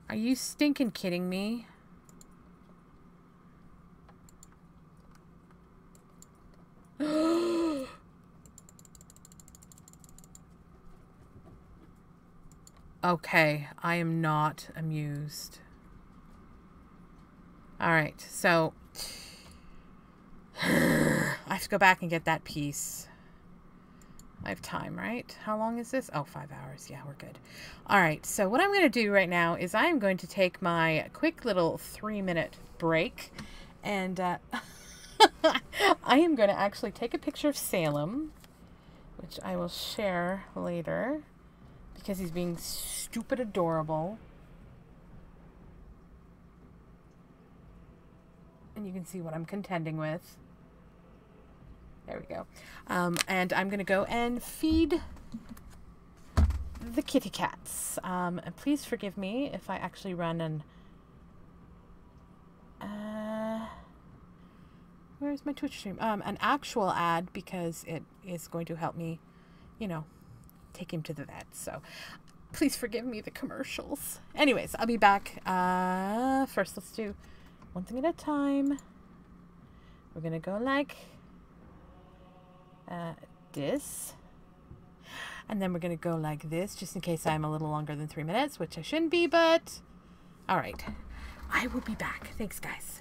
Are you stinking kidding me? okay, I am not amused. Alright, so I have to go back and get that piece. I have time, right? How long is this? Oh, five hours. Yeah, we're good. All right. So what I'm going to do right now is I'm going to take my quick little three minute break and uh, I am going to actually take a picture of Salem, which I will share later because he's being stupid adorable. And you can see what I'm contending with. There we go. Um, and I'm going to go and feed the kitty cats. Um, and please forgive me if I actually run and... Uh, where's my Twitch stream? Um, an actual ad because it is going to help me, you know, take him to the vet. So please forgive me the commercials. Anyways, I'll be back. Uh, first, let's do one thing at a time. We're going to go like uh, this. And then we're going to go like this, just in case I'm a little longer than three minutes, which I shouldn't be, but all right. I will be back. Thanks, guys.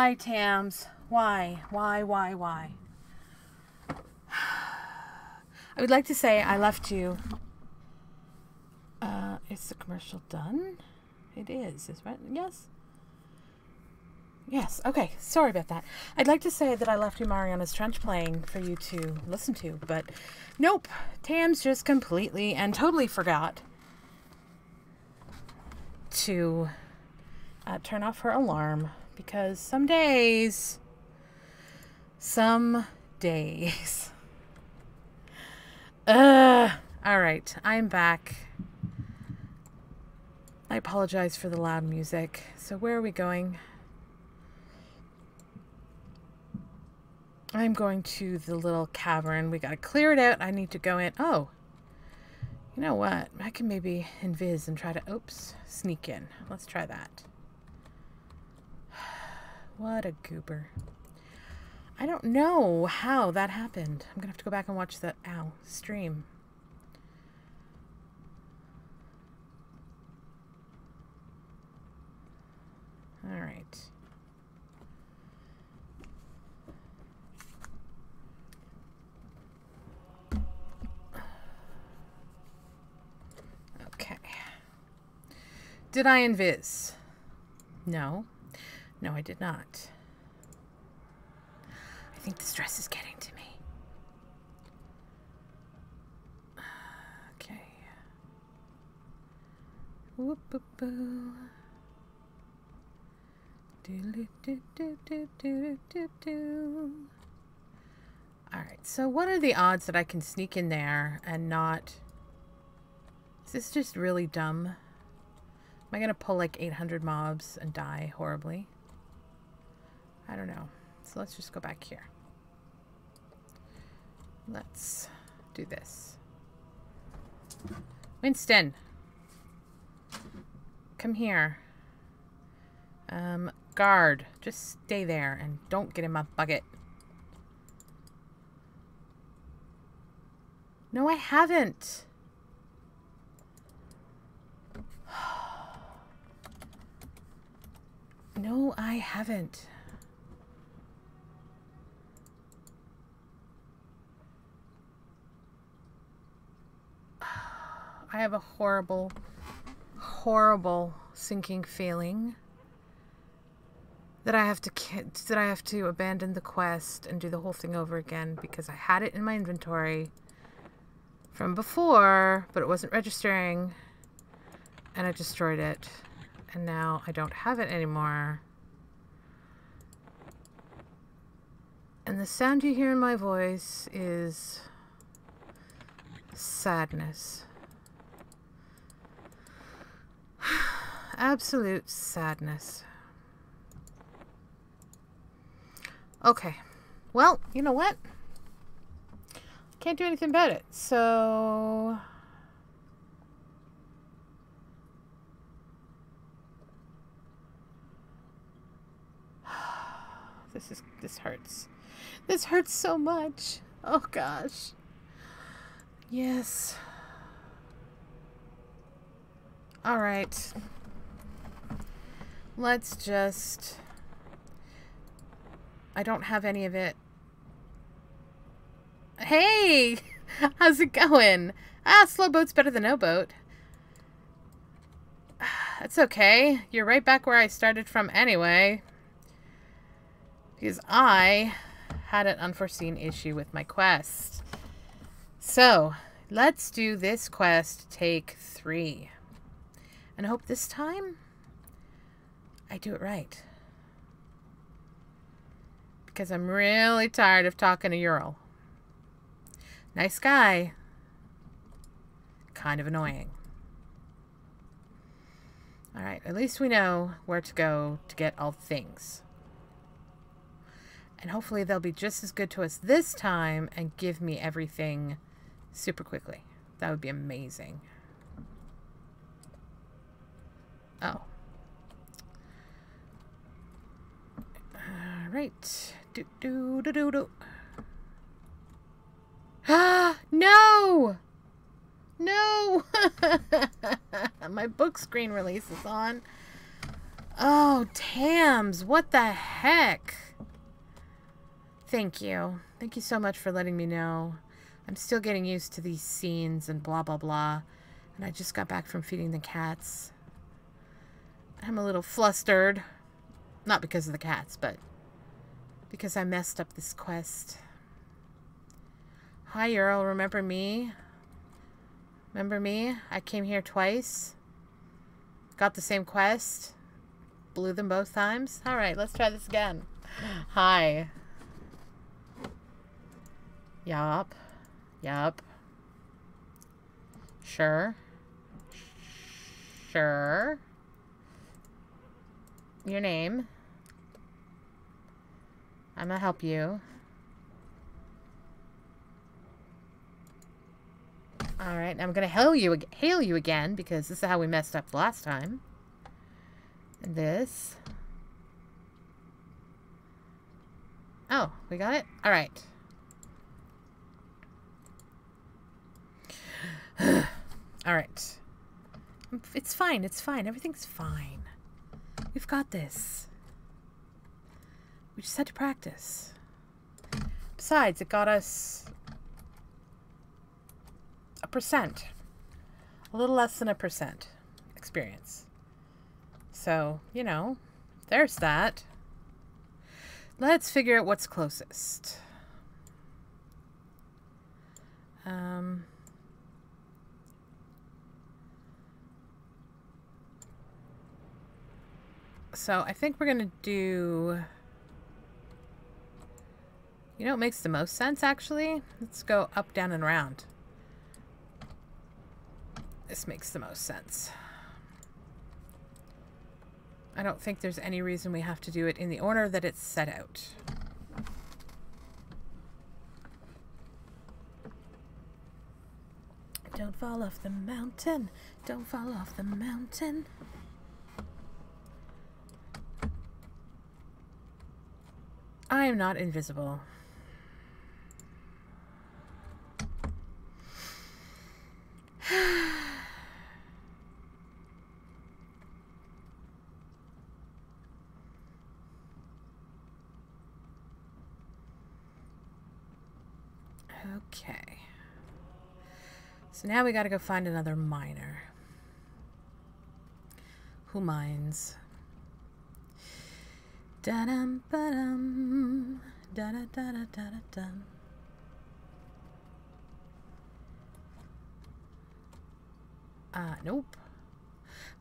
Why, Tams? Why? Why, why, why? I would like to say I left you. Uh, is the commercial done? It is, is right? Yes? Yes, okay. Sorry about that. I'd like to say that I left you Marianas Trench playing for you to listen to, but nope. Tams just completely and totally forgot to uh, turn off her alarm because some days, some days. Uh, all right, I'm back. I apologize for the loud music. So, where are we going? I'm going to the little cavern. We got to clear it out. I need to go in. Oh, you know what? I can maybe invis and try to, oops, sneak in. Let's try that. What a goober. I don't know how that happened. I'm going to have to go back and watch that, ow, stream. All right. Okay. Did I invis? No. No, I did not. I think the stress is getting to me. Okay. Whoop boo boo. Do do do do do do do. All right. So, what are the odds that I can sneak in there and not? Is this just really dumb? Am I gonna pull like 800 mobs and die horribly? I don't know. So let's just go back here. Let's do this. Winston! Come here. Um, guard. Just stay there and don't get in my bucket. No, I haven't. No, I haven't. I have a horrible, horrible sinking feeling that I have to that I have to abandon the quest and do the whole thing over again because I had it in my inventory from before, but it wasn't registering and I destroyed it. And now I don't have it anymore. And the sound you hear in my voice is sadness. Absolute sadness. Okay. Well, you know what? Can't do anything about it. So... this is this hurts. This hurts so much. Oh gosh. Yes. All right. Let's just... I don't have any of it. Hey! How's it going? Ah, slow boat's better than no boat. That's okay. You're right back where I started from anyway. Because I had an unforeseen issue with my quest. So, let's do this quest take three. And hope this time I do it right. Because I'm really tired of talking to Ural. Nice guy. Kind of annoying. Alright, at least we know where to go to get all things. And hopefully they'll be just as good to us this time and give me everything super quickly. That would be amazing. Oh. Right. Do do do do do. Ah, no! No! My book screen release is on. Oh, Tams, what the heck? Thank you. Thank you so much for letting me know. I'm still getting used to these scenes and blah, blah, blah. And I just got back from feeding the cats. I'm a little flustered. Not because of the cats, but because I messed up this quest. Hi, Earl. Remember me? Remember me? I came here twice. Got the same quest. Blew them both times. All right, let's try this again. Hi. Yup. Yup. Sure. Sure. Your name. I'm gonna help you. Alright, I'm gonna hail you, hail you again because this is how we messed up last time. And this. Oh, we got it? Alright. Alright. It's fine, it's fine. Everything's fine. We've got this. We just had to practice. Besides, it got us a percent. A little less than a percent experience. So, you know, there's that. Let's figure out what's closest. Um, so I think we're going to do... You know what makes the most sense, actually? Let's go up, down, and around. This makes the most sense. I don't think there's any reason we have to do it in the order that it's set out. Don't fall off the mountain. Don't fall off the mountain. I am not invisible. Okay. So now we got to go find another miner. Who mines? Da dum ba dum da da da da da da Uh, nope.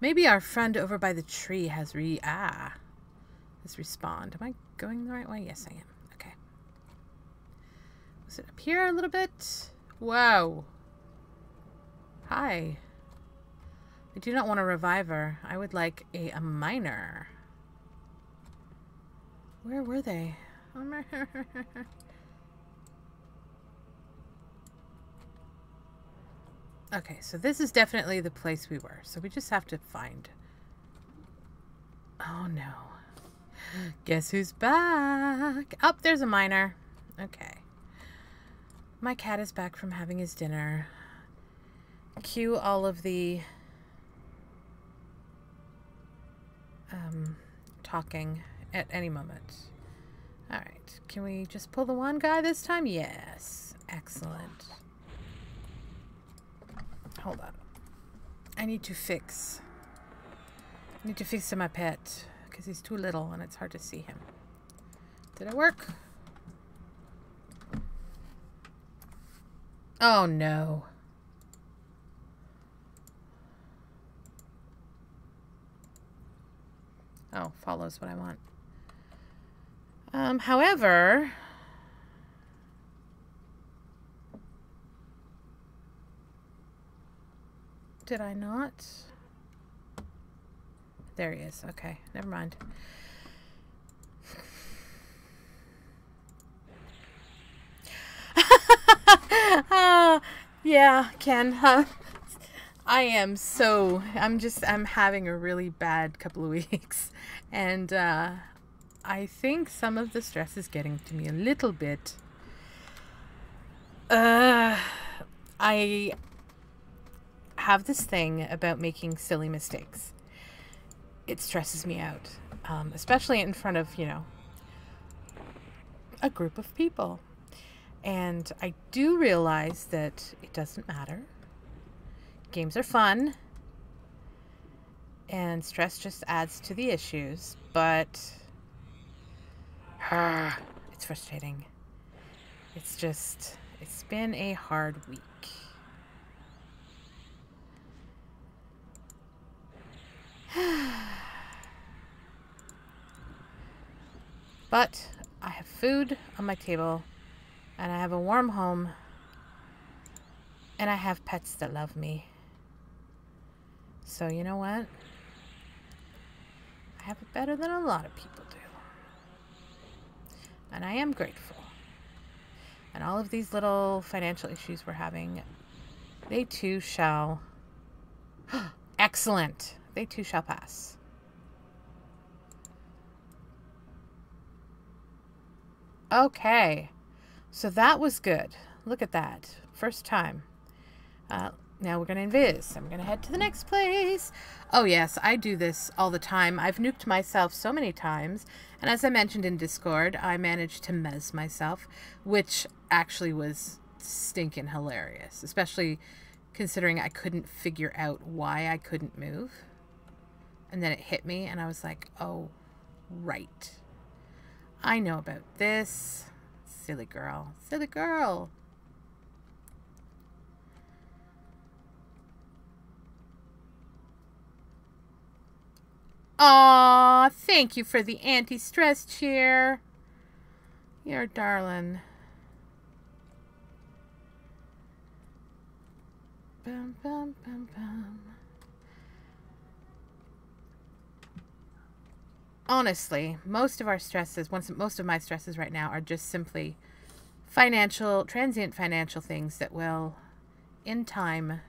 Maybe our friend over by the tree has re ah has respawned. Am I going the right way? Yes, I am. Okay. Was it up here a little bit? Whoa. Hi. I do not want a reviver. I would like a, a miner. Where were they? okay, so this is definitely the place we were. So we just have to find... Oh no. Guess who's back? Up oh, there's a miner. Okay. My cat is back from having his dinner. Cue all of the um, talking at any moment. Alright, can we just pull the one guy this time? Yes. Excellent. Hold on. I need to fix. I need to fix my pet because he's too little and it's hard to see him. Did it work? Oh no. Oh, follows what I want. Um, however, did I not? There he is. Okay, never mind. uh, yeah, Ken. Huh? I am so. I'm just. I'm having a really bad couple of weeks, and uh, I think some of the stress is getting to me a little bit. Uh, I have this thing about making silly mistakes. it stresses me out, um, especially in front of, you know, a group of people. And I do realize that it doesn't matter. Games are fun, and stress just adds to the issues, but uh, it's frustrating. It's just, it's been a hard week. but I have food on my table, and I have a warm home, and I have pets that love me. So, you know what? I have it better than a lot of people do. And I am grateful. And all of these little financial issues we're having, they too shall. Excellent. They too shall pass. Okay. So that was good. Look at that. First time. Uh, now we're going to invis. I'm going to head to the next place. Oh, yes, I do this all the time. I've nuked myself so many times. And as I mentioned in Discord, I managed to mez myself, which actually was stinking hilarious, especially considering I couldn't figure out why I couldn't move. And then it hit me, and I was like, oh, right. I know about this. Silly girl. Silly girl. Aw, thank you for the anti-stress cheer. You're darling. Bum, bum, bum, bum. Honestly, most of our stresses, once most of my stresses right now are just simply financial, transient financial things that will, in time,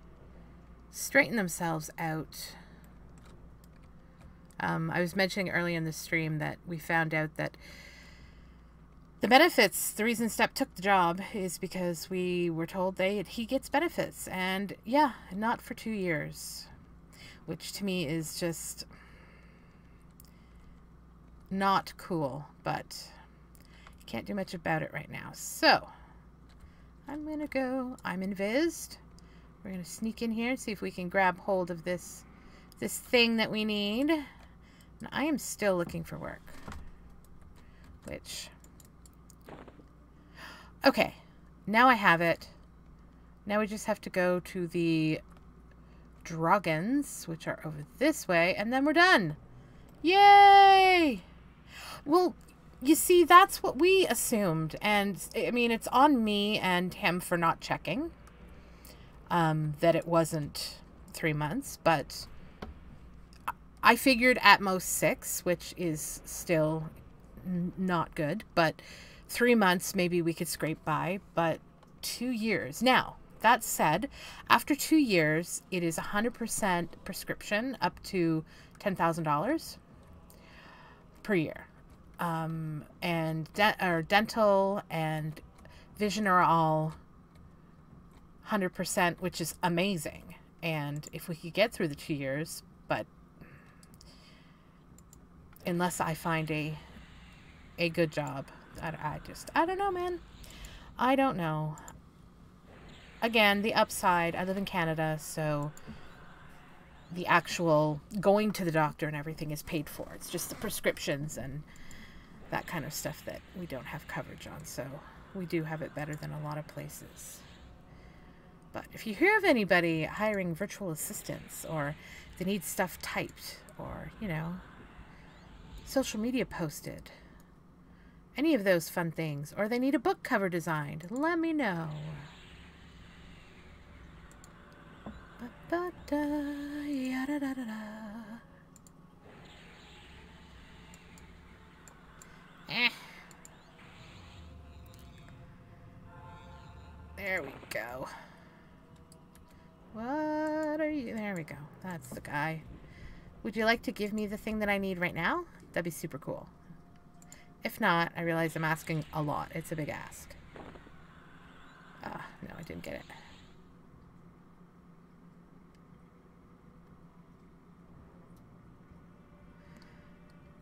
straighten themselves out um, I was mentioning early in the stream that we found out that the benefits, the reason Step took the job is because we were told they he gets benefits. And yeah, not for two years. Which to me is just not cool, but can't do much about it right now. So I'm gonna go. I'm invised. We're gonna sneak in here, and see if we can grab hold of this this thing that we need. And I am still looking for work. Which... Okay. Now I have it. Now we just have to go to the dragons, which are over this way, and then we're done. Yay! Well, you see, that's what we assumed. And, I mean, it's on me and him for not checking um, that it wasn't three months, but I figured at most six, which is still not good, but three months maybe we could scrape by, but two years. Now, that said, after two years, it is 100% prescription up to $10,000 per year. Um, and de- or dental and vision are all 100%, which is amazing. And if we could get through the two years, but unless I find a a good job. I, I just, I don't know, man. I don't know. Again, the upside, I live in Canada, so the actual going to the doctor and everything is paid for. It's just the prescriptions and that kind of stuff that we don't have coverage on. So we do have it better than a lot of places. But if you hear of anybody hiring virtual assistants or they need stuff typed or, you know, social media posted, any of those fun things, or they need a book cover designed, let me know. Eh. There we go. What are you? There we go. That's the guy. Would you like to give me the thing that I need right now? That'd be super cool. If not, I realize I'm asking a lot. It's a big ask. Ah, no, I didn't get it.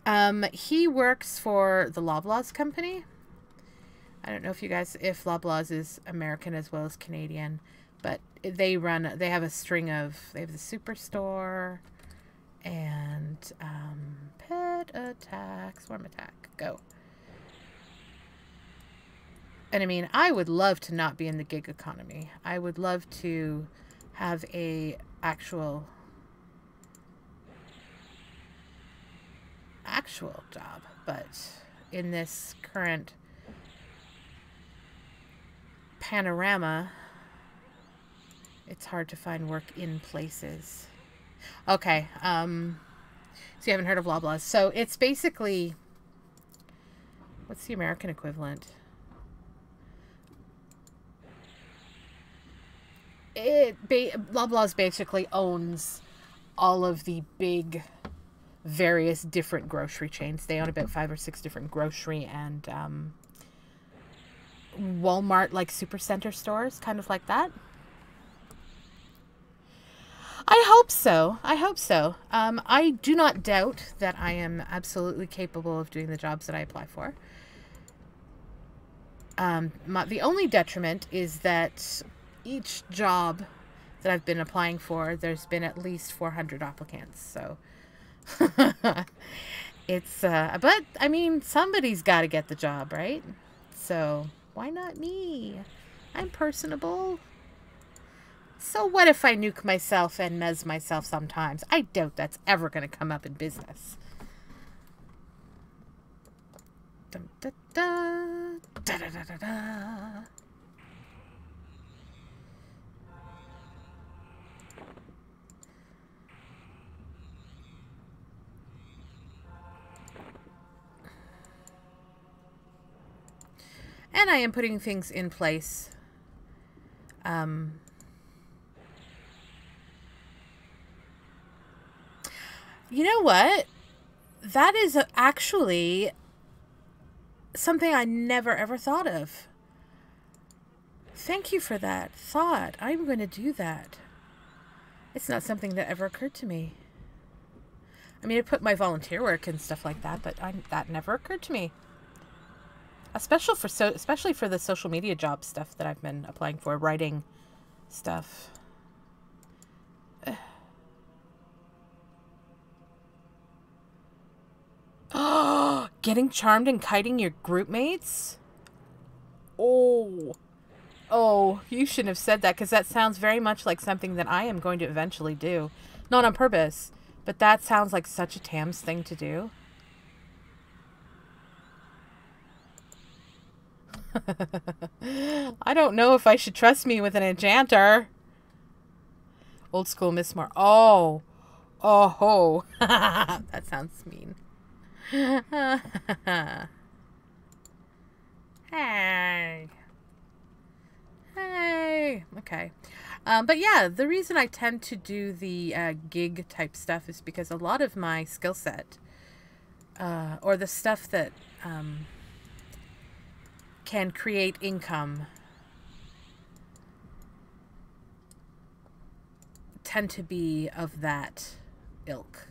Um, he works for the Loblaws company. I don't know if you guys, if Loblaws is American as well as Canadian, but they run, they have a string of, they have the Superstore and um, Pet Attack, Swarm Attack, go. And I mean, I would love to not be in the gig economy. I would love to have a actual actual job, but in this current panorama, it's hard to find work in places. Okay, um, so you haven't heard of Loblaws. So it's basically, what's the American equivalent? It, ba- Loblaws basically owns all of the big various different grocery chains. They own about five or six different grocery and um, Walmart like supercenter stores, kind of like that. I hope so. I hope so. Um, I do not doubt that I am absolutely capable of doing the jobs that I apply for. Um, my, the only detriment is that each job that I've been applying for, there's been at least 400 applicants. So it's, uh, but I mean, somebody's got to get the job, right? So why not me? I'm personable. So what if I nuke myself and mez myself sometimes? I doubt that's ever going to come up in business. Da, da, da, And I am putting things in place. Um, you know what? That is actually something I never ever thought of. Thank you for that thought. I'm going to do that. It's not something that ever occurred to me. I mean, I put my volunteer work and stuff like that, but I, that never occurred to me especially for so especially for the social media job stuff that I've been applying for, writing stuff. Getting charmed and kiting your group mates? Oh. Oh, you shouldn't have said that because that sounds very much like something that I am going to eventually do. Not on purpose, but that sounds like such a Tams thing to do. I don't know if I should trust me with an enchanter. Old school Miss Mar. Oh. Oh ho. that sounds mean. hey. Hey. Okay. Um, but yeah, the reason I tend to do the uh, gig type stuff is because a lot of my skill set, uh, or the stuff that um, can create income tend to be of that ilk.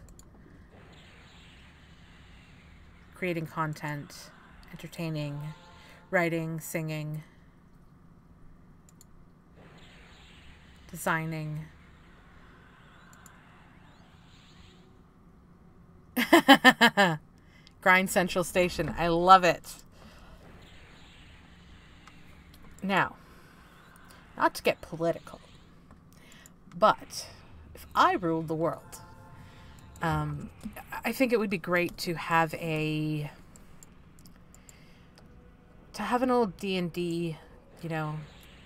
Creating content, entertaining, writing, singing, designing. Grind Central Station. I love it. Now, not to get political, but if I ruled the world, um, I think it would be great to have a to have an old D and D, you know,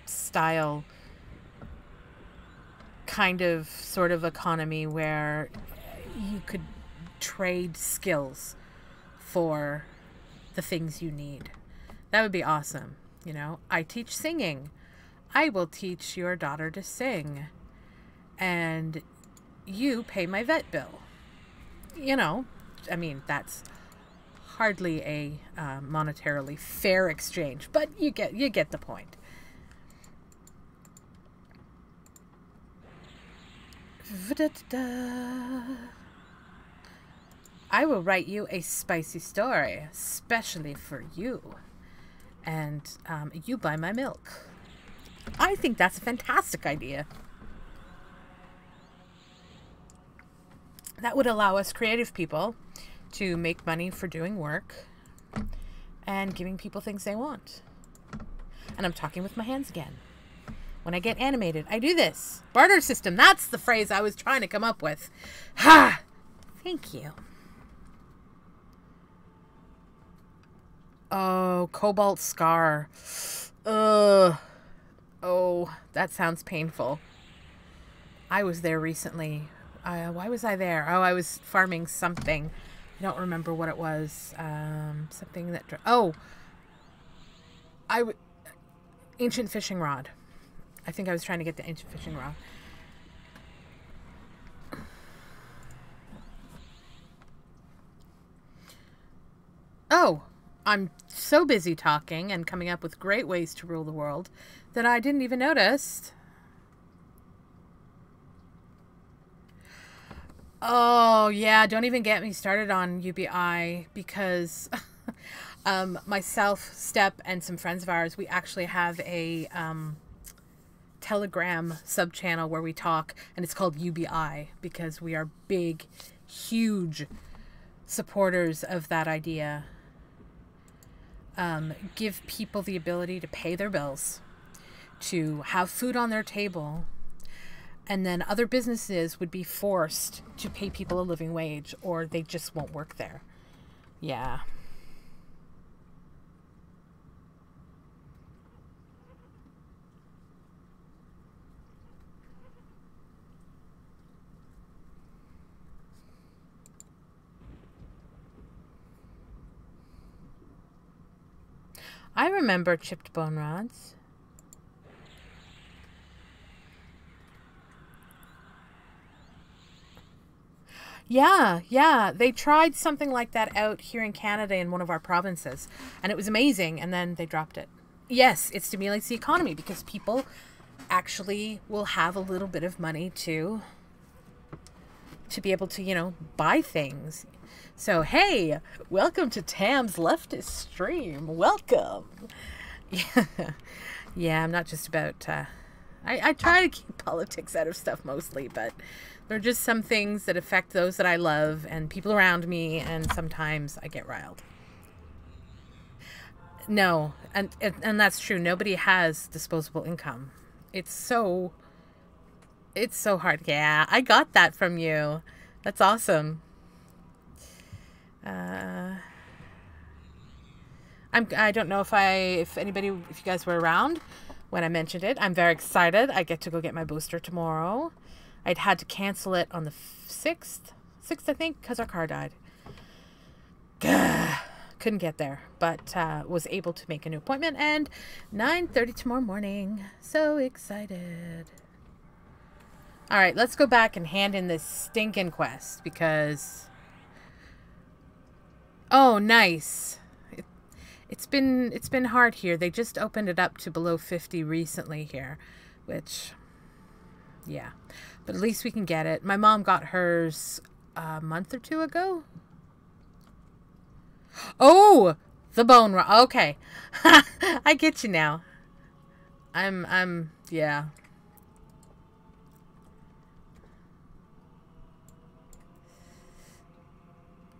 style kind of sort of economy where you could trade skills for the things you need. That would be awesome. You know, I teach singing. I will teach your daughter to sing. And you pay my vet bill. You know, I mean, that's hardly a uh, monetarily fair exchange, but you get you get the point. I will write you a spicy story, especially for you. And um, you buy my milk. I think that's a fantastic idea. That would allow us creative people to make money for doing work and giving people things they want. And I'm talking with my hands again. When I get animated, I do this. Barter system. That's the phrase I was trying to come up with. Ha! Thank you. Oh, Cobalt Scar. Ugh. Oh, that sounds painful. I was there recently. Uh, why was I there? Oh, I was farming something. I don't remember what it was. Um, something that. Oh, I. W- ancient fishing rod. I think I was trying to get the ancient fishing rod. Oh, I'm so busy talking and coming up with great ways to rule the world that I didn't even notice. Oh, yeah, don't even get me started on UBI because um, myself, Step, and some friends of ours, we actually have a um, Telegram sub channel where we talk, and it's called UBI because we are big, huge supporters of that idea. Um, give people the ability to pay their bills, to have food on their table, and then other businesses would be forced to pay people a living wage or they just won't work there. Yeah. I remember chipped bone rods. Yeah, yeah. They tried something like that out here in Canada in one of our provinces, and it was amazing, and then they dropped it. Yes, it stimulates the economy because people actually will have a little bit of money to to be able to, you know, buy things. So, hey, welcome to Tam's Leftist Stream. Welcome. Yeah, yeah I'm not just about. Uh, I, I try to keep politics out of stuff mostly, but there are just some things that affect those that I love and people around me, and sometimes I get riled. No, and and that's true. Nobody has disposable income. It's so. It's so hard. Yeah, I got that from you. That's awesome. Uh, I'm. I don't know if I, if anybody, if you guys were around when I mentioned it. I'm very excited. I get to go get my booster tomorrow. I'd had to cancel it on the sixth, sixth I think, because our car died. Gah, couldn't get there, but uh, was able to make a new appointment and 9:30 tomorrow morning. So excited. All right, let's go back and hand in this stinking quest because Oh, nice. It, it's been it's been hard here. They just opened it up to below 50 recently here, which yeah. But at least we can get it. My mom got hers a month or two ago. Oh, the bone Okay. I get you now. I'm I'm yeah.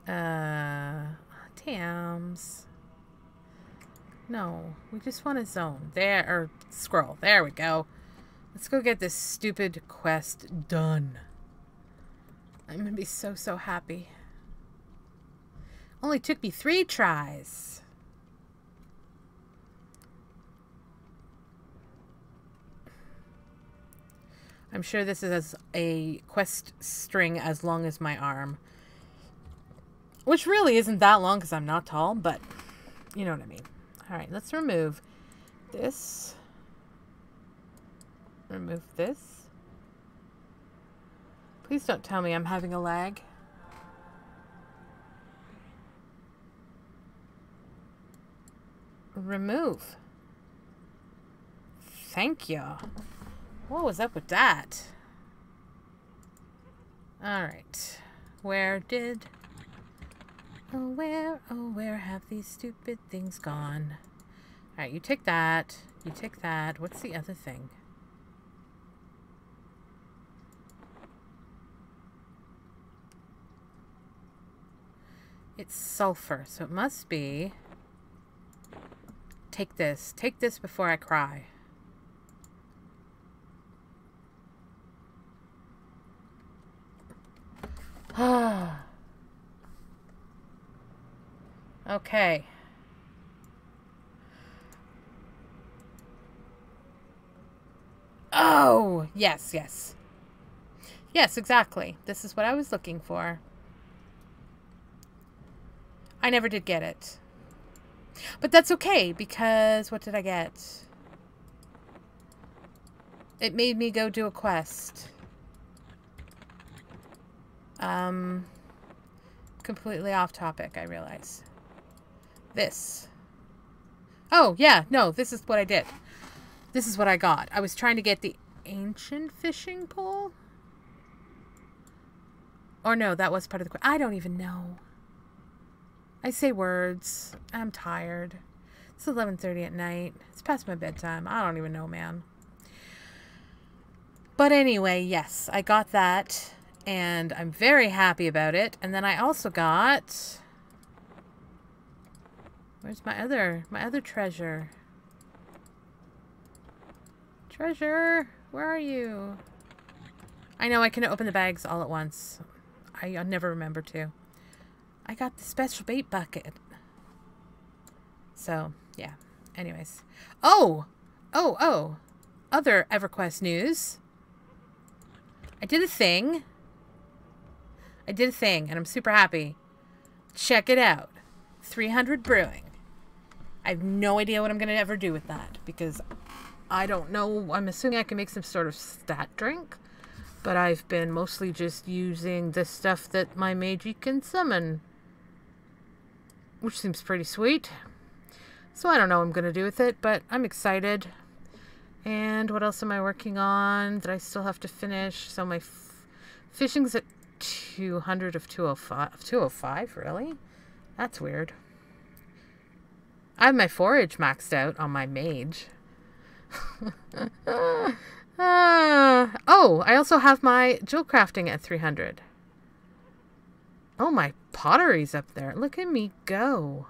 Uh Tams. No, we just want a zone. There, or scroll. There we go. Let's go get this stupid quest done. I'm gonna be so, so happy. Only took me three tries. I'm sure this is a quest string as long as my arm. Which really isn't that long because I'm not tall, but you know what I mean. All right, let's remove this. Remove this. Please don't tell me I'm having a lag. Remove. Thank you. What was up with that? All right. Where did Oh, where, oh, where have these stupid things gone? Alright, you take that. You take that. What's the other thing? It's sulfur, so it must be... Take this. Take this before I cry. Ah. Okay. Oh, yes, yes. Yes, exactly. This is what I was looking for. I never did get it. But that's okay because what did I get? It made me go do a quest. Um, completely off topic, I realize. This. Oh, yeah, no, this is what I did. This is what I got. I was trying to get the ancient fishing pole. Or no, that was part of the. I don't even know. I say words. I'm tired. It's 11:30 at night. It's past my bedtime. I don't even know, man. But anyway, yes, I got that and I'm very happy about it. And then I also got Where's my other my other treasure? Treasure, where are you? I know I can open the bags all at once. I, I never remember to. I got the special bait bucket. So, yeah. Anyways. Oh! Oh, oh. Other EverQuest news. I did a thing. I did a thing, and I'm super happy. Check it out. 300 Brewing. I have no idea what I'm going to ever do with that, because I don't know. I'm assuming I can make some sort of stat drink. But I've been mostly just using the stuff that my mage can summon which seems pretty sweet. So I don't know what I'm going to do with it, but I'm excited. And what else am I working on that I still have to finish? So my fishing's at 200 of 205. 205, really? That's weird. I have my forage maxed out on my mage. uh, oh, I also have my jewel crafting at 300. Oh, my pottery's up there. Look at me go.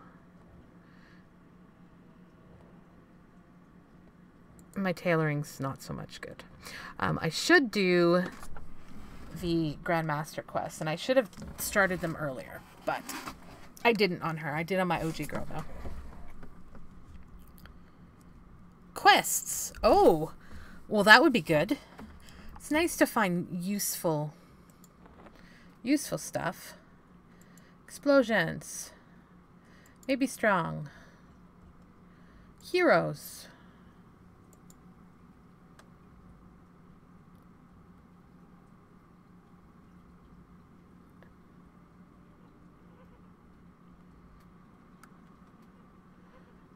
My tailoring's not so much good. Um, I should do the Grandmaster quest, and I should have started them earlier, but I didn't on her. I did on my OG girl, though. Quests. Oh, well, that would be good. It's nice to find useful, useful stuff. Explosions. Maybe strong. Heroes.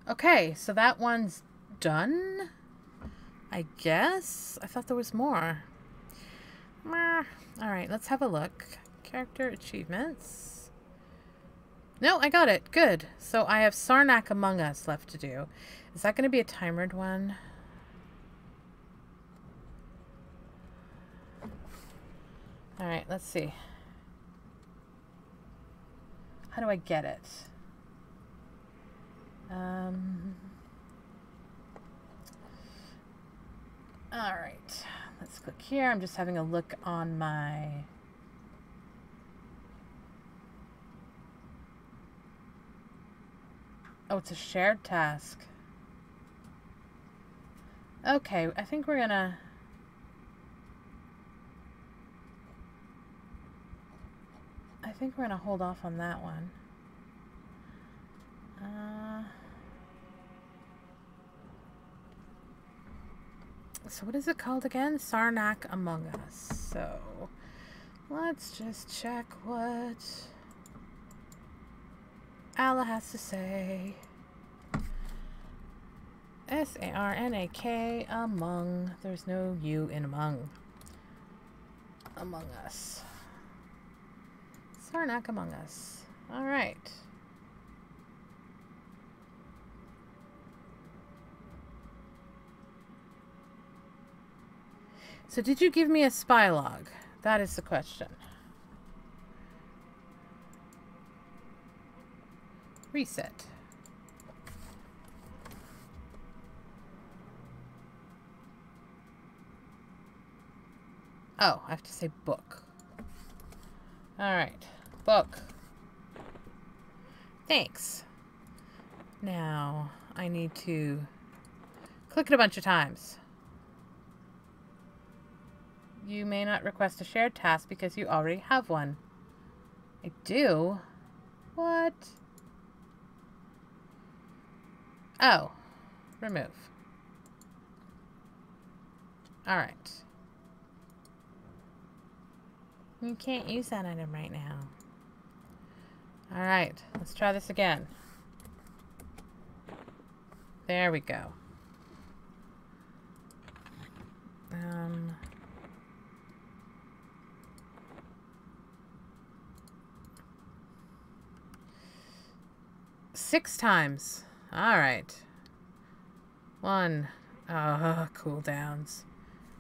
Okay, so that one's done. I guess? I thought there was more. Alright, let's have a look. Character achievements. No, I got it. Good. So I have Sarnak Among Us left to do. Is that going to be a timered one? Alright, let's see. How do I get it? Um, Alright, let's click here. I'm just having a look on my Oh, it's a shared task. Okay, I think we're gonna... I think we're gonna hold off on that one. Uh... So what is it called again? Sarnak Among Us. So let's just check what... Alla has to say. S A R N A K among. There's no U in among. Among Us. Sarnak Among Us. All right. So did you give me a spy log? That is the question. Reset. Oh, I have to say book. All right, book. Thanks. Now, I need to click it a bunch of times. You may not request a shared task because you already have one. I do? What? Oh, remove. All right. You can't use that item right now. All right, let's try this again. There we go. Um, six times. All right. One. Ah, oh, cooldowns.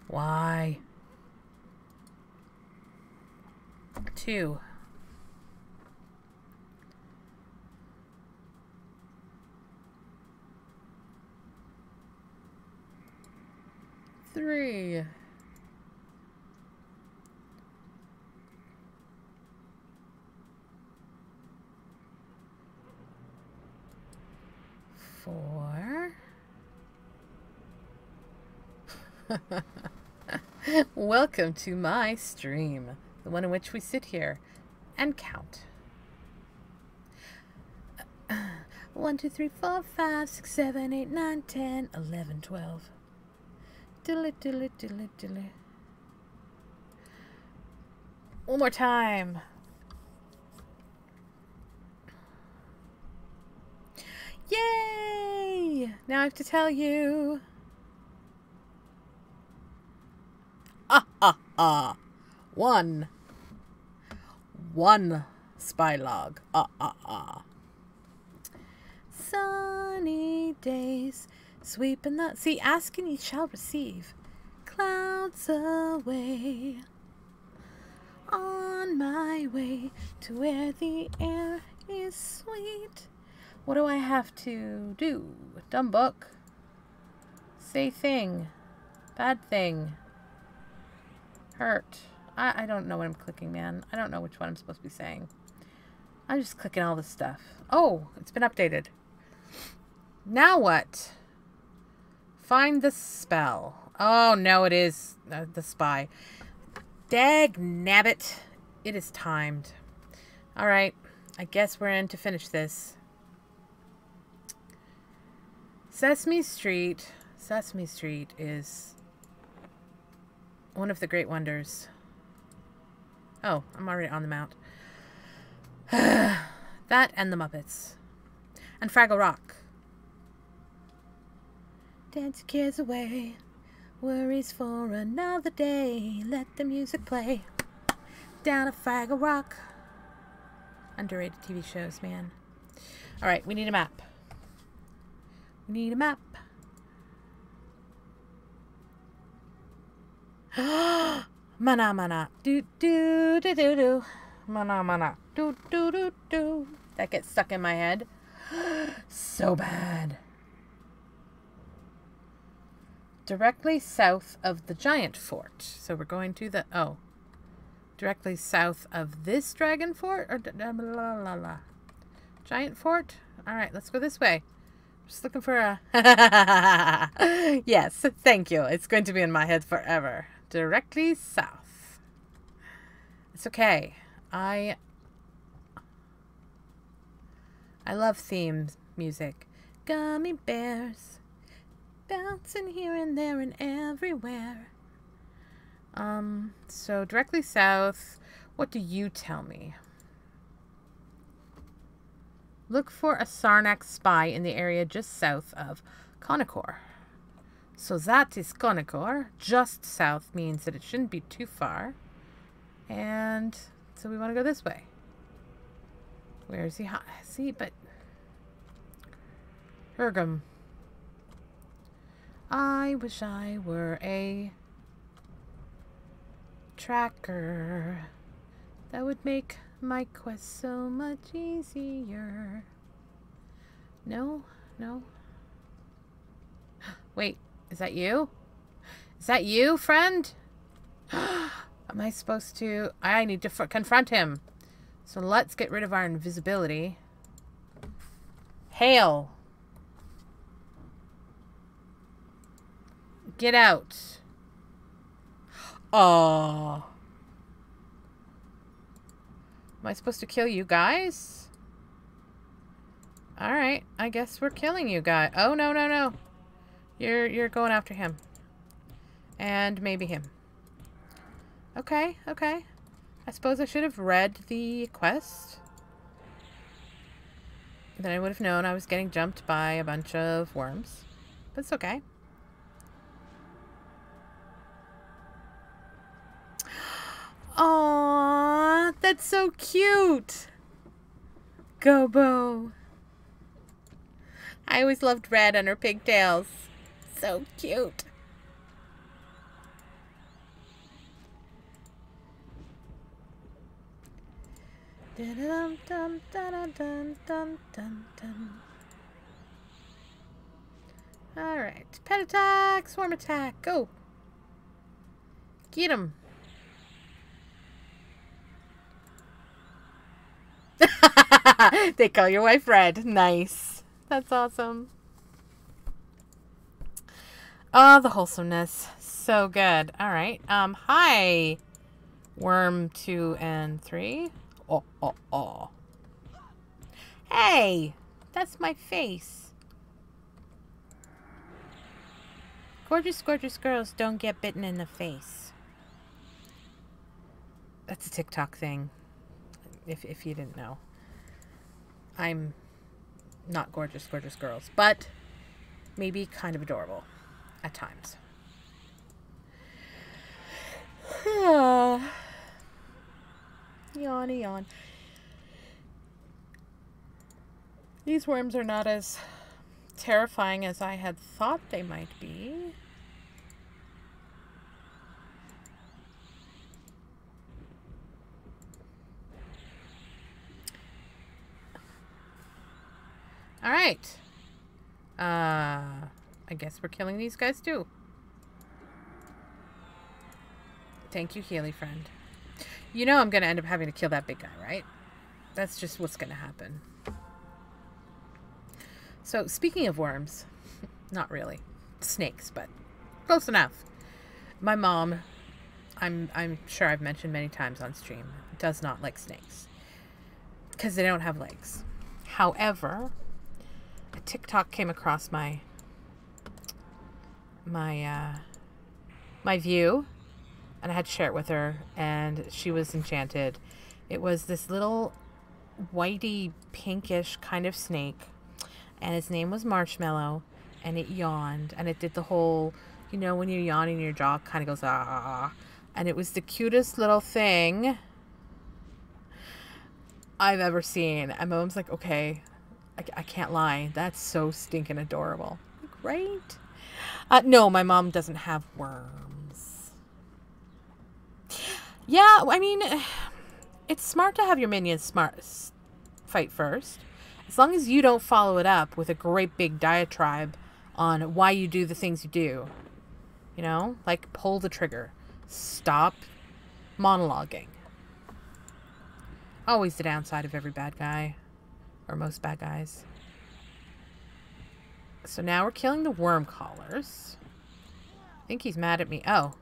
Why? Two. Three. Four. Welcome to my stream, the one in which we sit here and count. One, two, three, four, five, six, seven, eight, nine, ten, eleven, twelve. Dilly, dilly, dilly, dilly. One more time. Yay! Now I have to tell you. Ah, ah, ah. One. One spy log. Ah, ah, ah. Sunny days, sweeping the... See, ask and ye shall receive. Clouds away. On my way to where the air is sweet. What do I have to do? Dumb book. Say thing. Bad thing. Hurt. I, I don't know what I'm clicking, man. I don't know which one I'm supposed to be saying. I'm just clicking all this stuff. Oh, it's been updated. Now what? Find the spell. Oh, no, it is uh, the spy. Dag nabbit. It is timed. All right. I guess we're in to finish this. Sesame Street. Sesame Street is one of the great wonders. Oh, I'm already on the mount. that and the Muppets. And Fraggle Rock. Dance cares away. Worries for another day. Let the music play. Down a Fraggle Rock. Underrated TV shows, man. Alright, we need a map. Need a map. mana mana. Do do do do do. Mana mana. Do do do do. That gets stuck in my head. So bad. Directly south of the giant fort. So we're going to the oh. Directly south of this dragon fort? Or blah, blah, blah. giant fort? All right let's go this way just looking for a yes thank you it's going to be in my head forever directly south. It's okay. I I love theme music. Gummy bears bouncing here and there and everywhere. Um, so directly south, what do you tell me? Look for a Sarnax spy in the area just south of Conacor. So that is Conacor. Just south means that it shouldn't be too far. And so we want to go this way. Where is he? See, but Hergum. I wish I were a tracker. That would make my quest so much easier. No, no. Wait, is that you? Is that you, friend? Am I supposed to? I need to fr- confront him. So let's get rid of our invisibility. Hail. Get out. Oh. Am I supposed to kill you guys? Alright, I guess we're killing you guys. Oh, no, no, no. You're, you're going after him. And maybe him. Okay, okay. I suppose I should have read the quest. Then I would have known I was getting jumped by a bunch of worms. But it's okay. That's so cute. Gobo. I always loved Red on her pigtails. So cute. Dum dum dum dum dum dum dum. All right, pet attack, swarm attack, go. Get him. they call your wife Red. Nice. That's awesome. Oh, the wholesomeness. So good. All right. Um, hi. Worm two and three. Oh, oh, oh. Hey, that's my face. Gorgeous, gorgeous girls don't get bitten in the face. That's a TikTok thing, if, if you didn't know. I'm not gorgeous, gorgeous girls, but maybe kind of adorable at times. yawn, yawn. These worms are not as terrifying as I had thought they might be. All right. Uh, I guess we're killing these guys too. Thank you, Healy friend. You know I'm going to end up having to kill that big guy, right? That's just what's going to happen. So, speaking of worms, not really. Snakes, but close enough. My mom, I'm I'm sure I've mentioned many times on stream, does not like snakes because they don't have legs. However, a TikTok came across my my uh, my view, and I had to share it with her, and she was enchanted. It was this little whitey pinkish kind of snake, and its name was Marshmallow, and it yawned, and it did the whole, you know, when you're yawning, your jaw kind of goes ah, and it was the cutest little thing I've ever seen. And mom's like, okay, I, I can't lie. That's so stinking adorable. Right? Uh, no, my mom doesn't have worms. Yeah, I mean, it's smart to have your minions smart fight first. As long as you don't follow it up with a great big diatribe on why you do the things you do. You know, like pull the trigger. Stop monologuing. Always the downside of every bad guy. Or most bad guys. So now we're killing the worm callers. I think he's mad at me. Oh.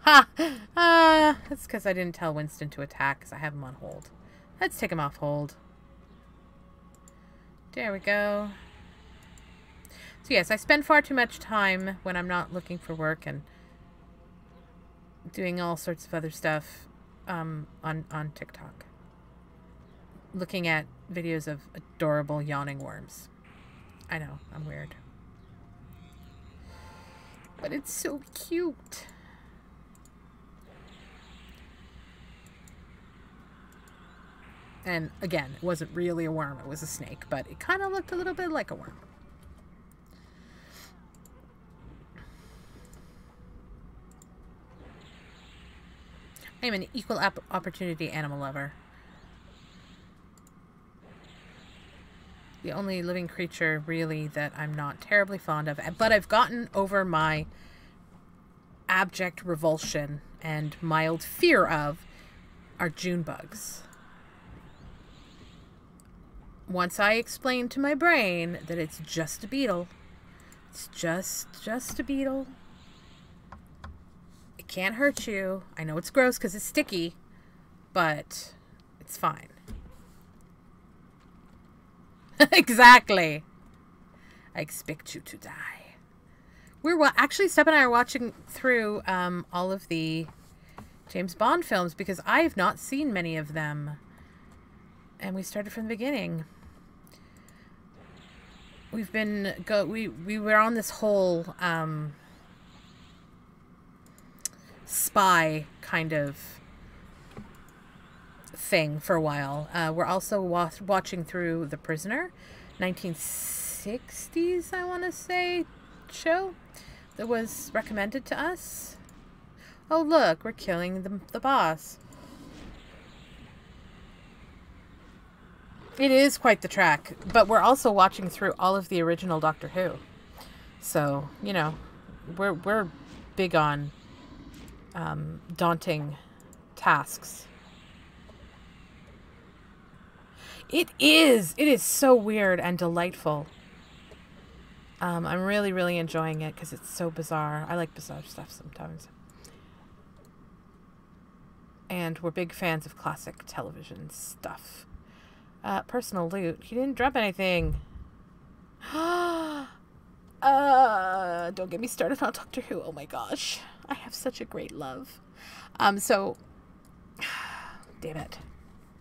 Ha! Uh, that's because I didn't tell Winston to attack because I have him on hold. Let's take him off hold. There we go. So yes, I spend far too much time when I'm not looking for work and doing all sorts of other stuff um, on, on TikTok. Looking at videos of adorable yawning worms. I know, I'm weird. But it's so cute. And again, it wasn't really a worm, it was a snake, but it kind of looked a little bit like a worm. I am an equal opportunity animal lover. The only living creature, really, that I'm not terribly fond of. But I've gotten over my abject revulsion and mild fear of are June bugs. Once I explained to my brain that it's just a beetle, it's just just a beetle. It can't hurt you. I know it's gross because it's sticky, but it's fine. exactly. I expect you to die. We're actually Step and I are watching through um, all of the James Bond films because I have not seen many of them, and we started from the beginning. We've been go we we were on this whole um, spy kind of thing for a while. Uh, we're also wa- watching through The Prisoner, 1960s, I want to say, show that was recommended to us. Oh, look, we're killing the, the boss. It is quite the track, but we're also watching through all of the original Doctor Who. So, you know, we're, we're big on um, daunting tasks. It is. It is so weird and delightful. Um, I'm really, really enjoying it because it's so bizarre. I like bizarre stuff sometimes. And we're big fans of classic television stuff. Uh, personal loot. He didn't drop anything. uh, don't get me started on Doctor Who. Oh my gosh. I have such a great love. Um, so, damn it.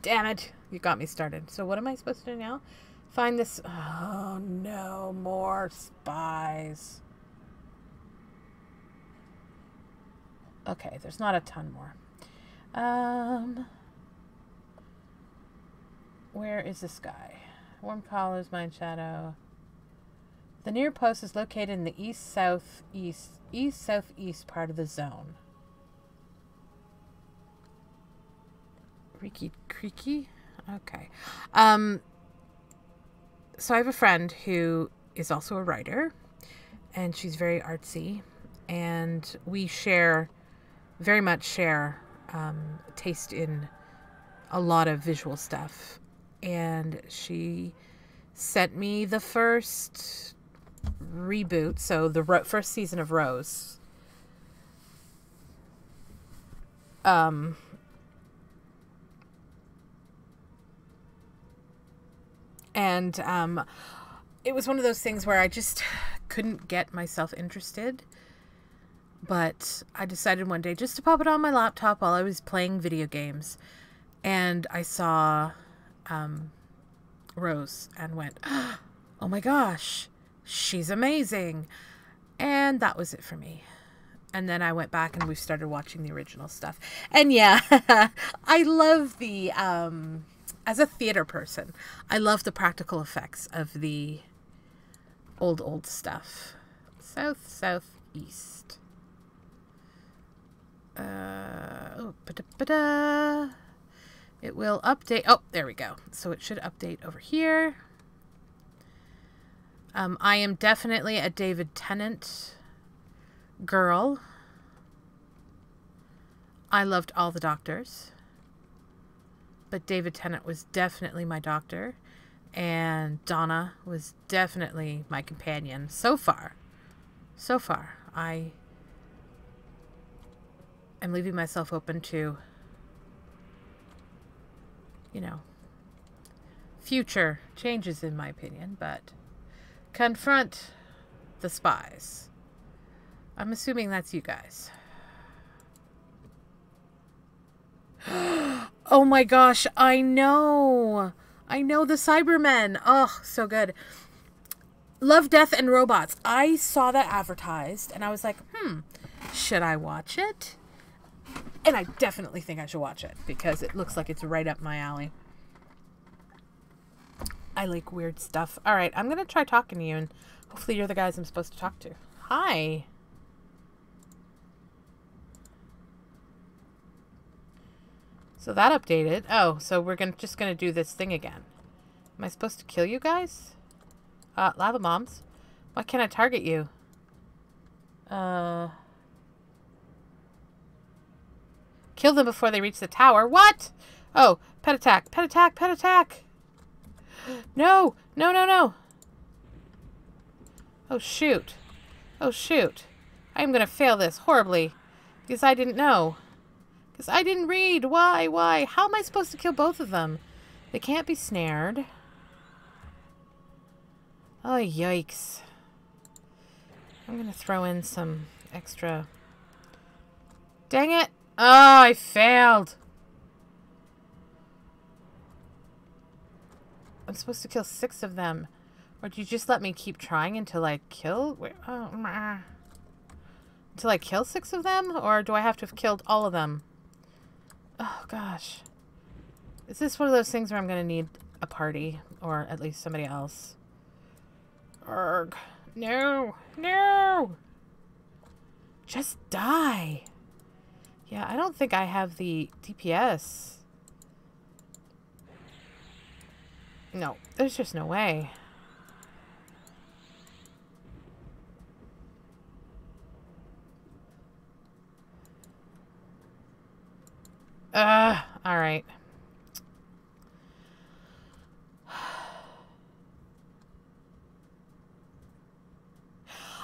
Damn it. You got me started. So what am I supposed to do now? Find this. Oh no, more spies. Okay, there's not a ton more. Um, where is this guy? Worm callers, mine shadow. The near post is located in the east southeast east southeast part of the zone. Creaky creaky? Okay. Um so I have a friend who is also a writer and she's very artsy and we share very much share um, taste in a lot of visual stuff and she sent me the first reboot so the first season of rose um and um, it was one of those things where I just couldn't get myself interested. But I decided one day just to pop it on my laptop while I was playing video games, and I saw um, Rose and went, "Oh my gosh, she's amazing!" And that was it for me. And then I went back and we started watching the original stuff. And yeah, I love the um, as a theater person, I love the practical effects of the old, old stuff. South, southeast. Uh, oh. It will update. Oh, there we go. So it should update over here. Um, I am definitely a David Tennant girl. I loved all the doctors but David Tennant was definitely my doctor, and Donna was definitely my companion so far. So far, I am leaving myself open to, you know, future changes, in my opinion, but confront the spies. I'm assuming that's you guys. Oh my gosh, I know. I know the Cybermen. Oh, so good. Love, Death, and Robots. I saw that advertised and I was like, hmm, should I watch it? And I definitely think I should watch it because it looks like it's right up my alley. I like weird stuff. All right, I'm going to try talking to you, and hopefully you're the guys I'm supposed to talk to. Hi. So that updated. Oh, so we're gonna just gonna do this thing again. Am I supposed to kill you guys? Uh, lava moms. Why can't I target you? Uh... Kill them before they reach the tower. What? Oh, pet attack, pet attack, pet attack. No, no, no, no. Oh, shoot. Oh, shoot. I'm going to fail this horribly because I didn't know. Because I didn't read. Why? Why? How am I supposed to kill both of them? They can't be snared. Oh, yikes. I'm going to throw in some extra... Dang it! Oh, I failed! I'm supposed to kill six of them. Or do you just let me keep trying until I kill... Oh, until I kill six of them? Or do I have to have killed all of them? Oh, gosh. Is this one of those things where I'm going to need a party? Or at least somebody else? Urgh. No. No. Just die. Yeah, I don't think I have the DPS. No, there's just no way. Uh, all right.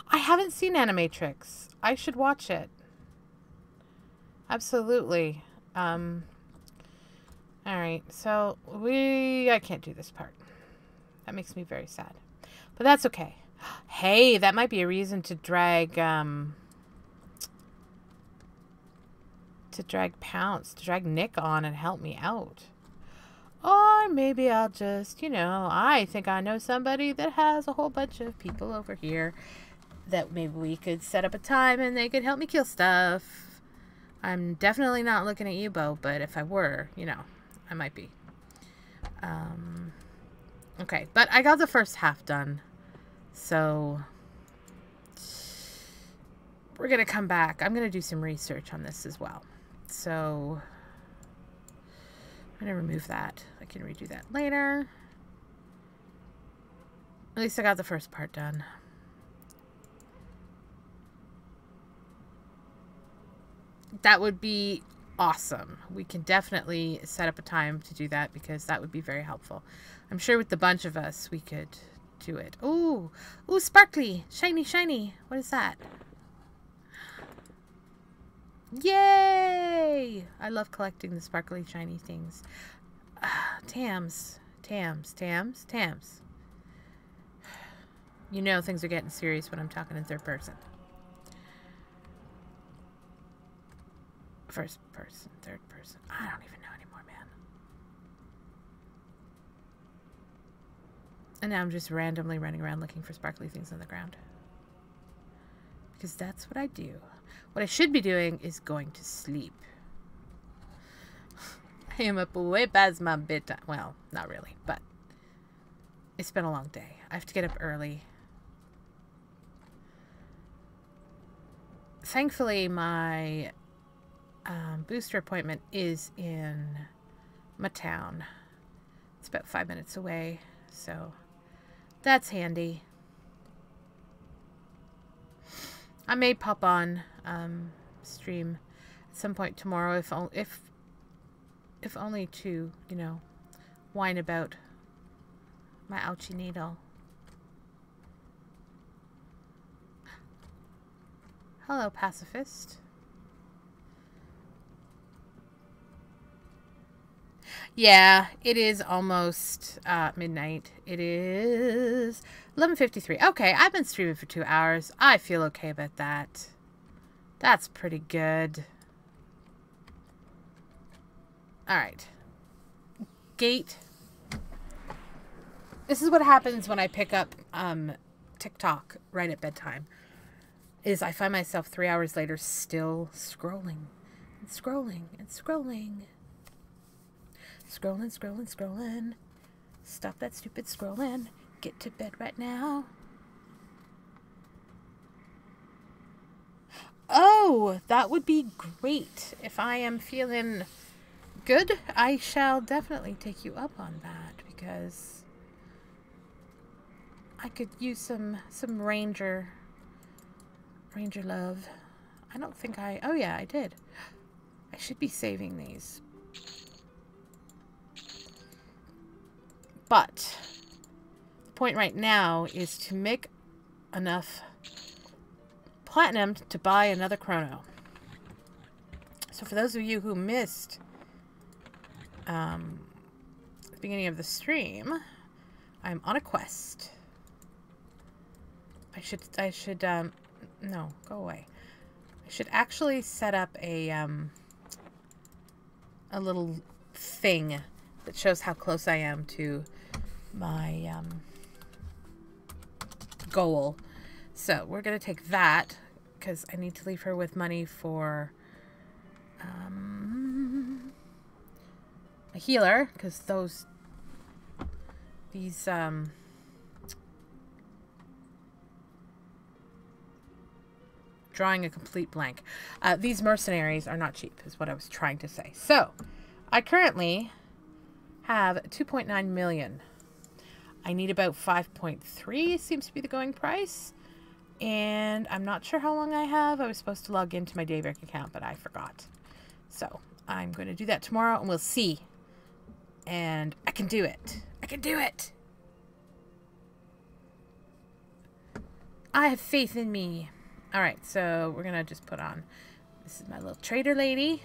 I haven't seen Animatrix. I should watch it. Absolutely. Um, all right, so we... I can't do this part. That makes me very sad. But that's okay. Hey, that might be a reason to drag, um... To drag Pounce, to drag Nick on and help me out. Or maybe I'll just, you know, I think I know somebody that has a whole bunch of people over here that maybe we could set up a time and they could help me kill stuff. I'm definitely not looking at you, Bo, but if I were, you know, I might be. Um, okay, but I got the first half done. So we're going to come back. I'm going to do some research on this as well. So I'm going to remove that. I can redo that later. At least I got the first part done. That would be awesome. We can definitely set up a time to do that because that would be very helpful. I'm sure with the bunch of us, we could do it. Ooh, ooh, sparkly, shiny, shiny. What is that? Yay! I love collecting the sparkly, shiny things. Uh, Tams, Tams, Tams, Tams. You know things are getting serious when I'm talking in third person. First person, third person. I don't even know anymore, man. And now I'm just randomly running around looking for sparkly things on the ground. Because that's what I do. What I should be doing is going to sleep. I am up way past my bedtime. Well, not really, but it's been a long day. I have to get up early. Thankfully, my um, booster appointment is in my town. It's about five minutes away, so that's handy. I may pop on um, stream at some point tomorrow, if if if only to you know whine about my ouchie needle. Hello, pacifist. Yeah, it is almost uh, midnight. It is 11.53. Okay, I've been streaming for two hours. I feel okay about that. That's pretty good. Alright. Gate. This is what happens when I pick up um, TikTok right at bedtime. Is I find myself three hours later still scrolling and scrolling and scrolling. Scrolling, scrolling, scrolling. Stop that stupid scrolling. Get to bed right now. Oh, that would be great. If I am feeling good, I shall definitely take you up on that because I could use some some ranger ranger love. I don't think I Oh yeah, I did. I should be saving these. But the point right now is to make enough platinum to buy another Krono. So for those of you who missed um, the beginning of the stream, I'm on a quest. I should, I should, um, no, go away. I should actually set up a, um, a little thing that shows how close I am to my, um, goal. So we're going to take that because I need to leave her with money for um, a healer because those these um drawing a complete blank. Uh, these mercenaries are not cheap is what I was trying to say. So I currently have 2.9 million. I need about 5.3 seems to be the going price. And I'm not sure how long I have. I was supposed to log into my Daybreak account, but I forgot. So I'm going to do that tomorrow and we'll see. And I can do it. I can do it. I have faith in me. All right, so we're going to just put on. This is my little trader lady.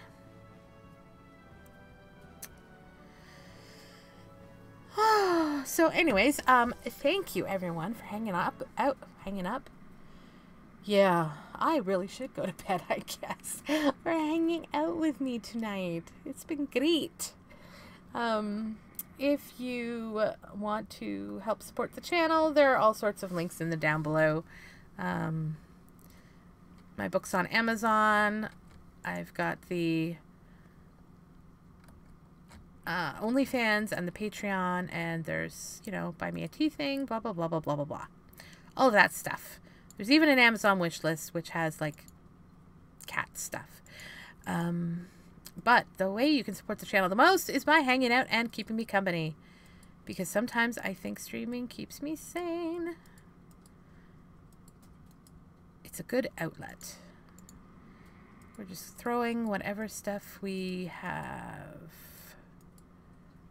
so anyways, um, thank you everyone for hanging up, out, hanging up, yeah, I really should go to bed, I guess, for hanging out with me tonight. It's been great. Um, if you want to help support the channel, there are all sorts of links in the down below. Um, my book's on Amazon. I've got the uh, OnlyFans and the Patreon, and there's, you know, buy me a tea thing, blah, blah, blah, blah, blah, blah, blah. All that stuff. There's even an Amazon wish list which has like cat stuff. Um, but the way you can support the channel the most is by hanging out and keeping me company. Because sometimes I think streaming keeps me sane. It's a good outlet. We're just throwing whatever stuff we have.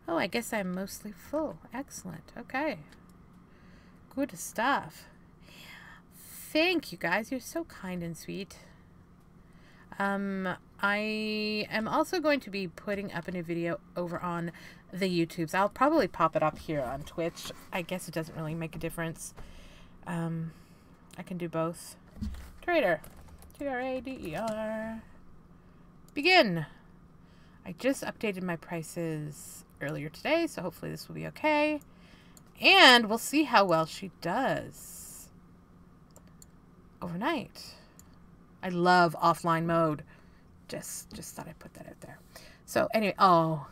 Oh, I guess I'm mostly full. Excellent. Okay. Good stuff. Thank you guys. You're so kind and sweet. Um, I am also going to be putting up a new video over on the YouTubes. I'll probably pop it up here on Twitch. I guess it doesn't really make a difference. Um, I can do both. Trader. T-R-A-D-E-R. Begin. I just updated my prices earlier today, so hopefully this will be okay. And we'll see how well she does overnight. I love offline mode. Just just thought I'd put that out there. So anyway, oh.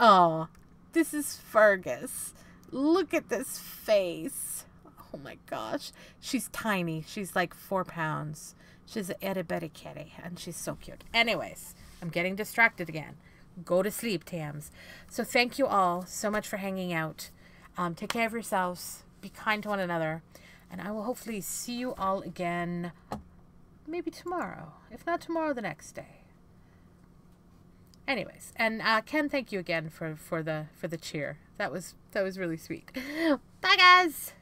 Oh, this is Fergus. Look at this face. Oh my gosh. She's tiny. She's like four pounds. She's a itty bitty kitty, and she's so cute. Anyways, I'm getting distracted again. Go to sleep, Tams. So thank you all so much for hanging out. Um, take care of yourselves. Be kind to one another. And I will hopefully see you all again maybe tomorrow. If not tomorrow, the next day. Anyways, and uh, Ken, thank you again for, for the for the cheer. That was that was really sweet. Bye guys.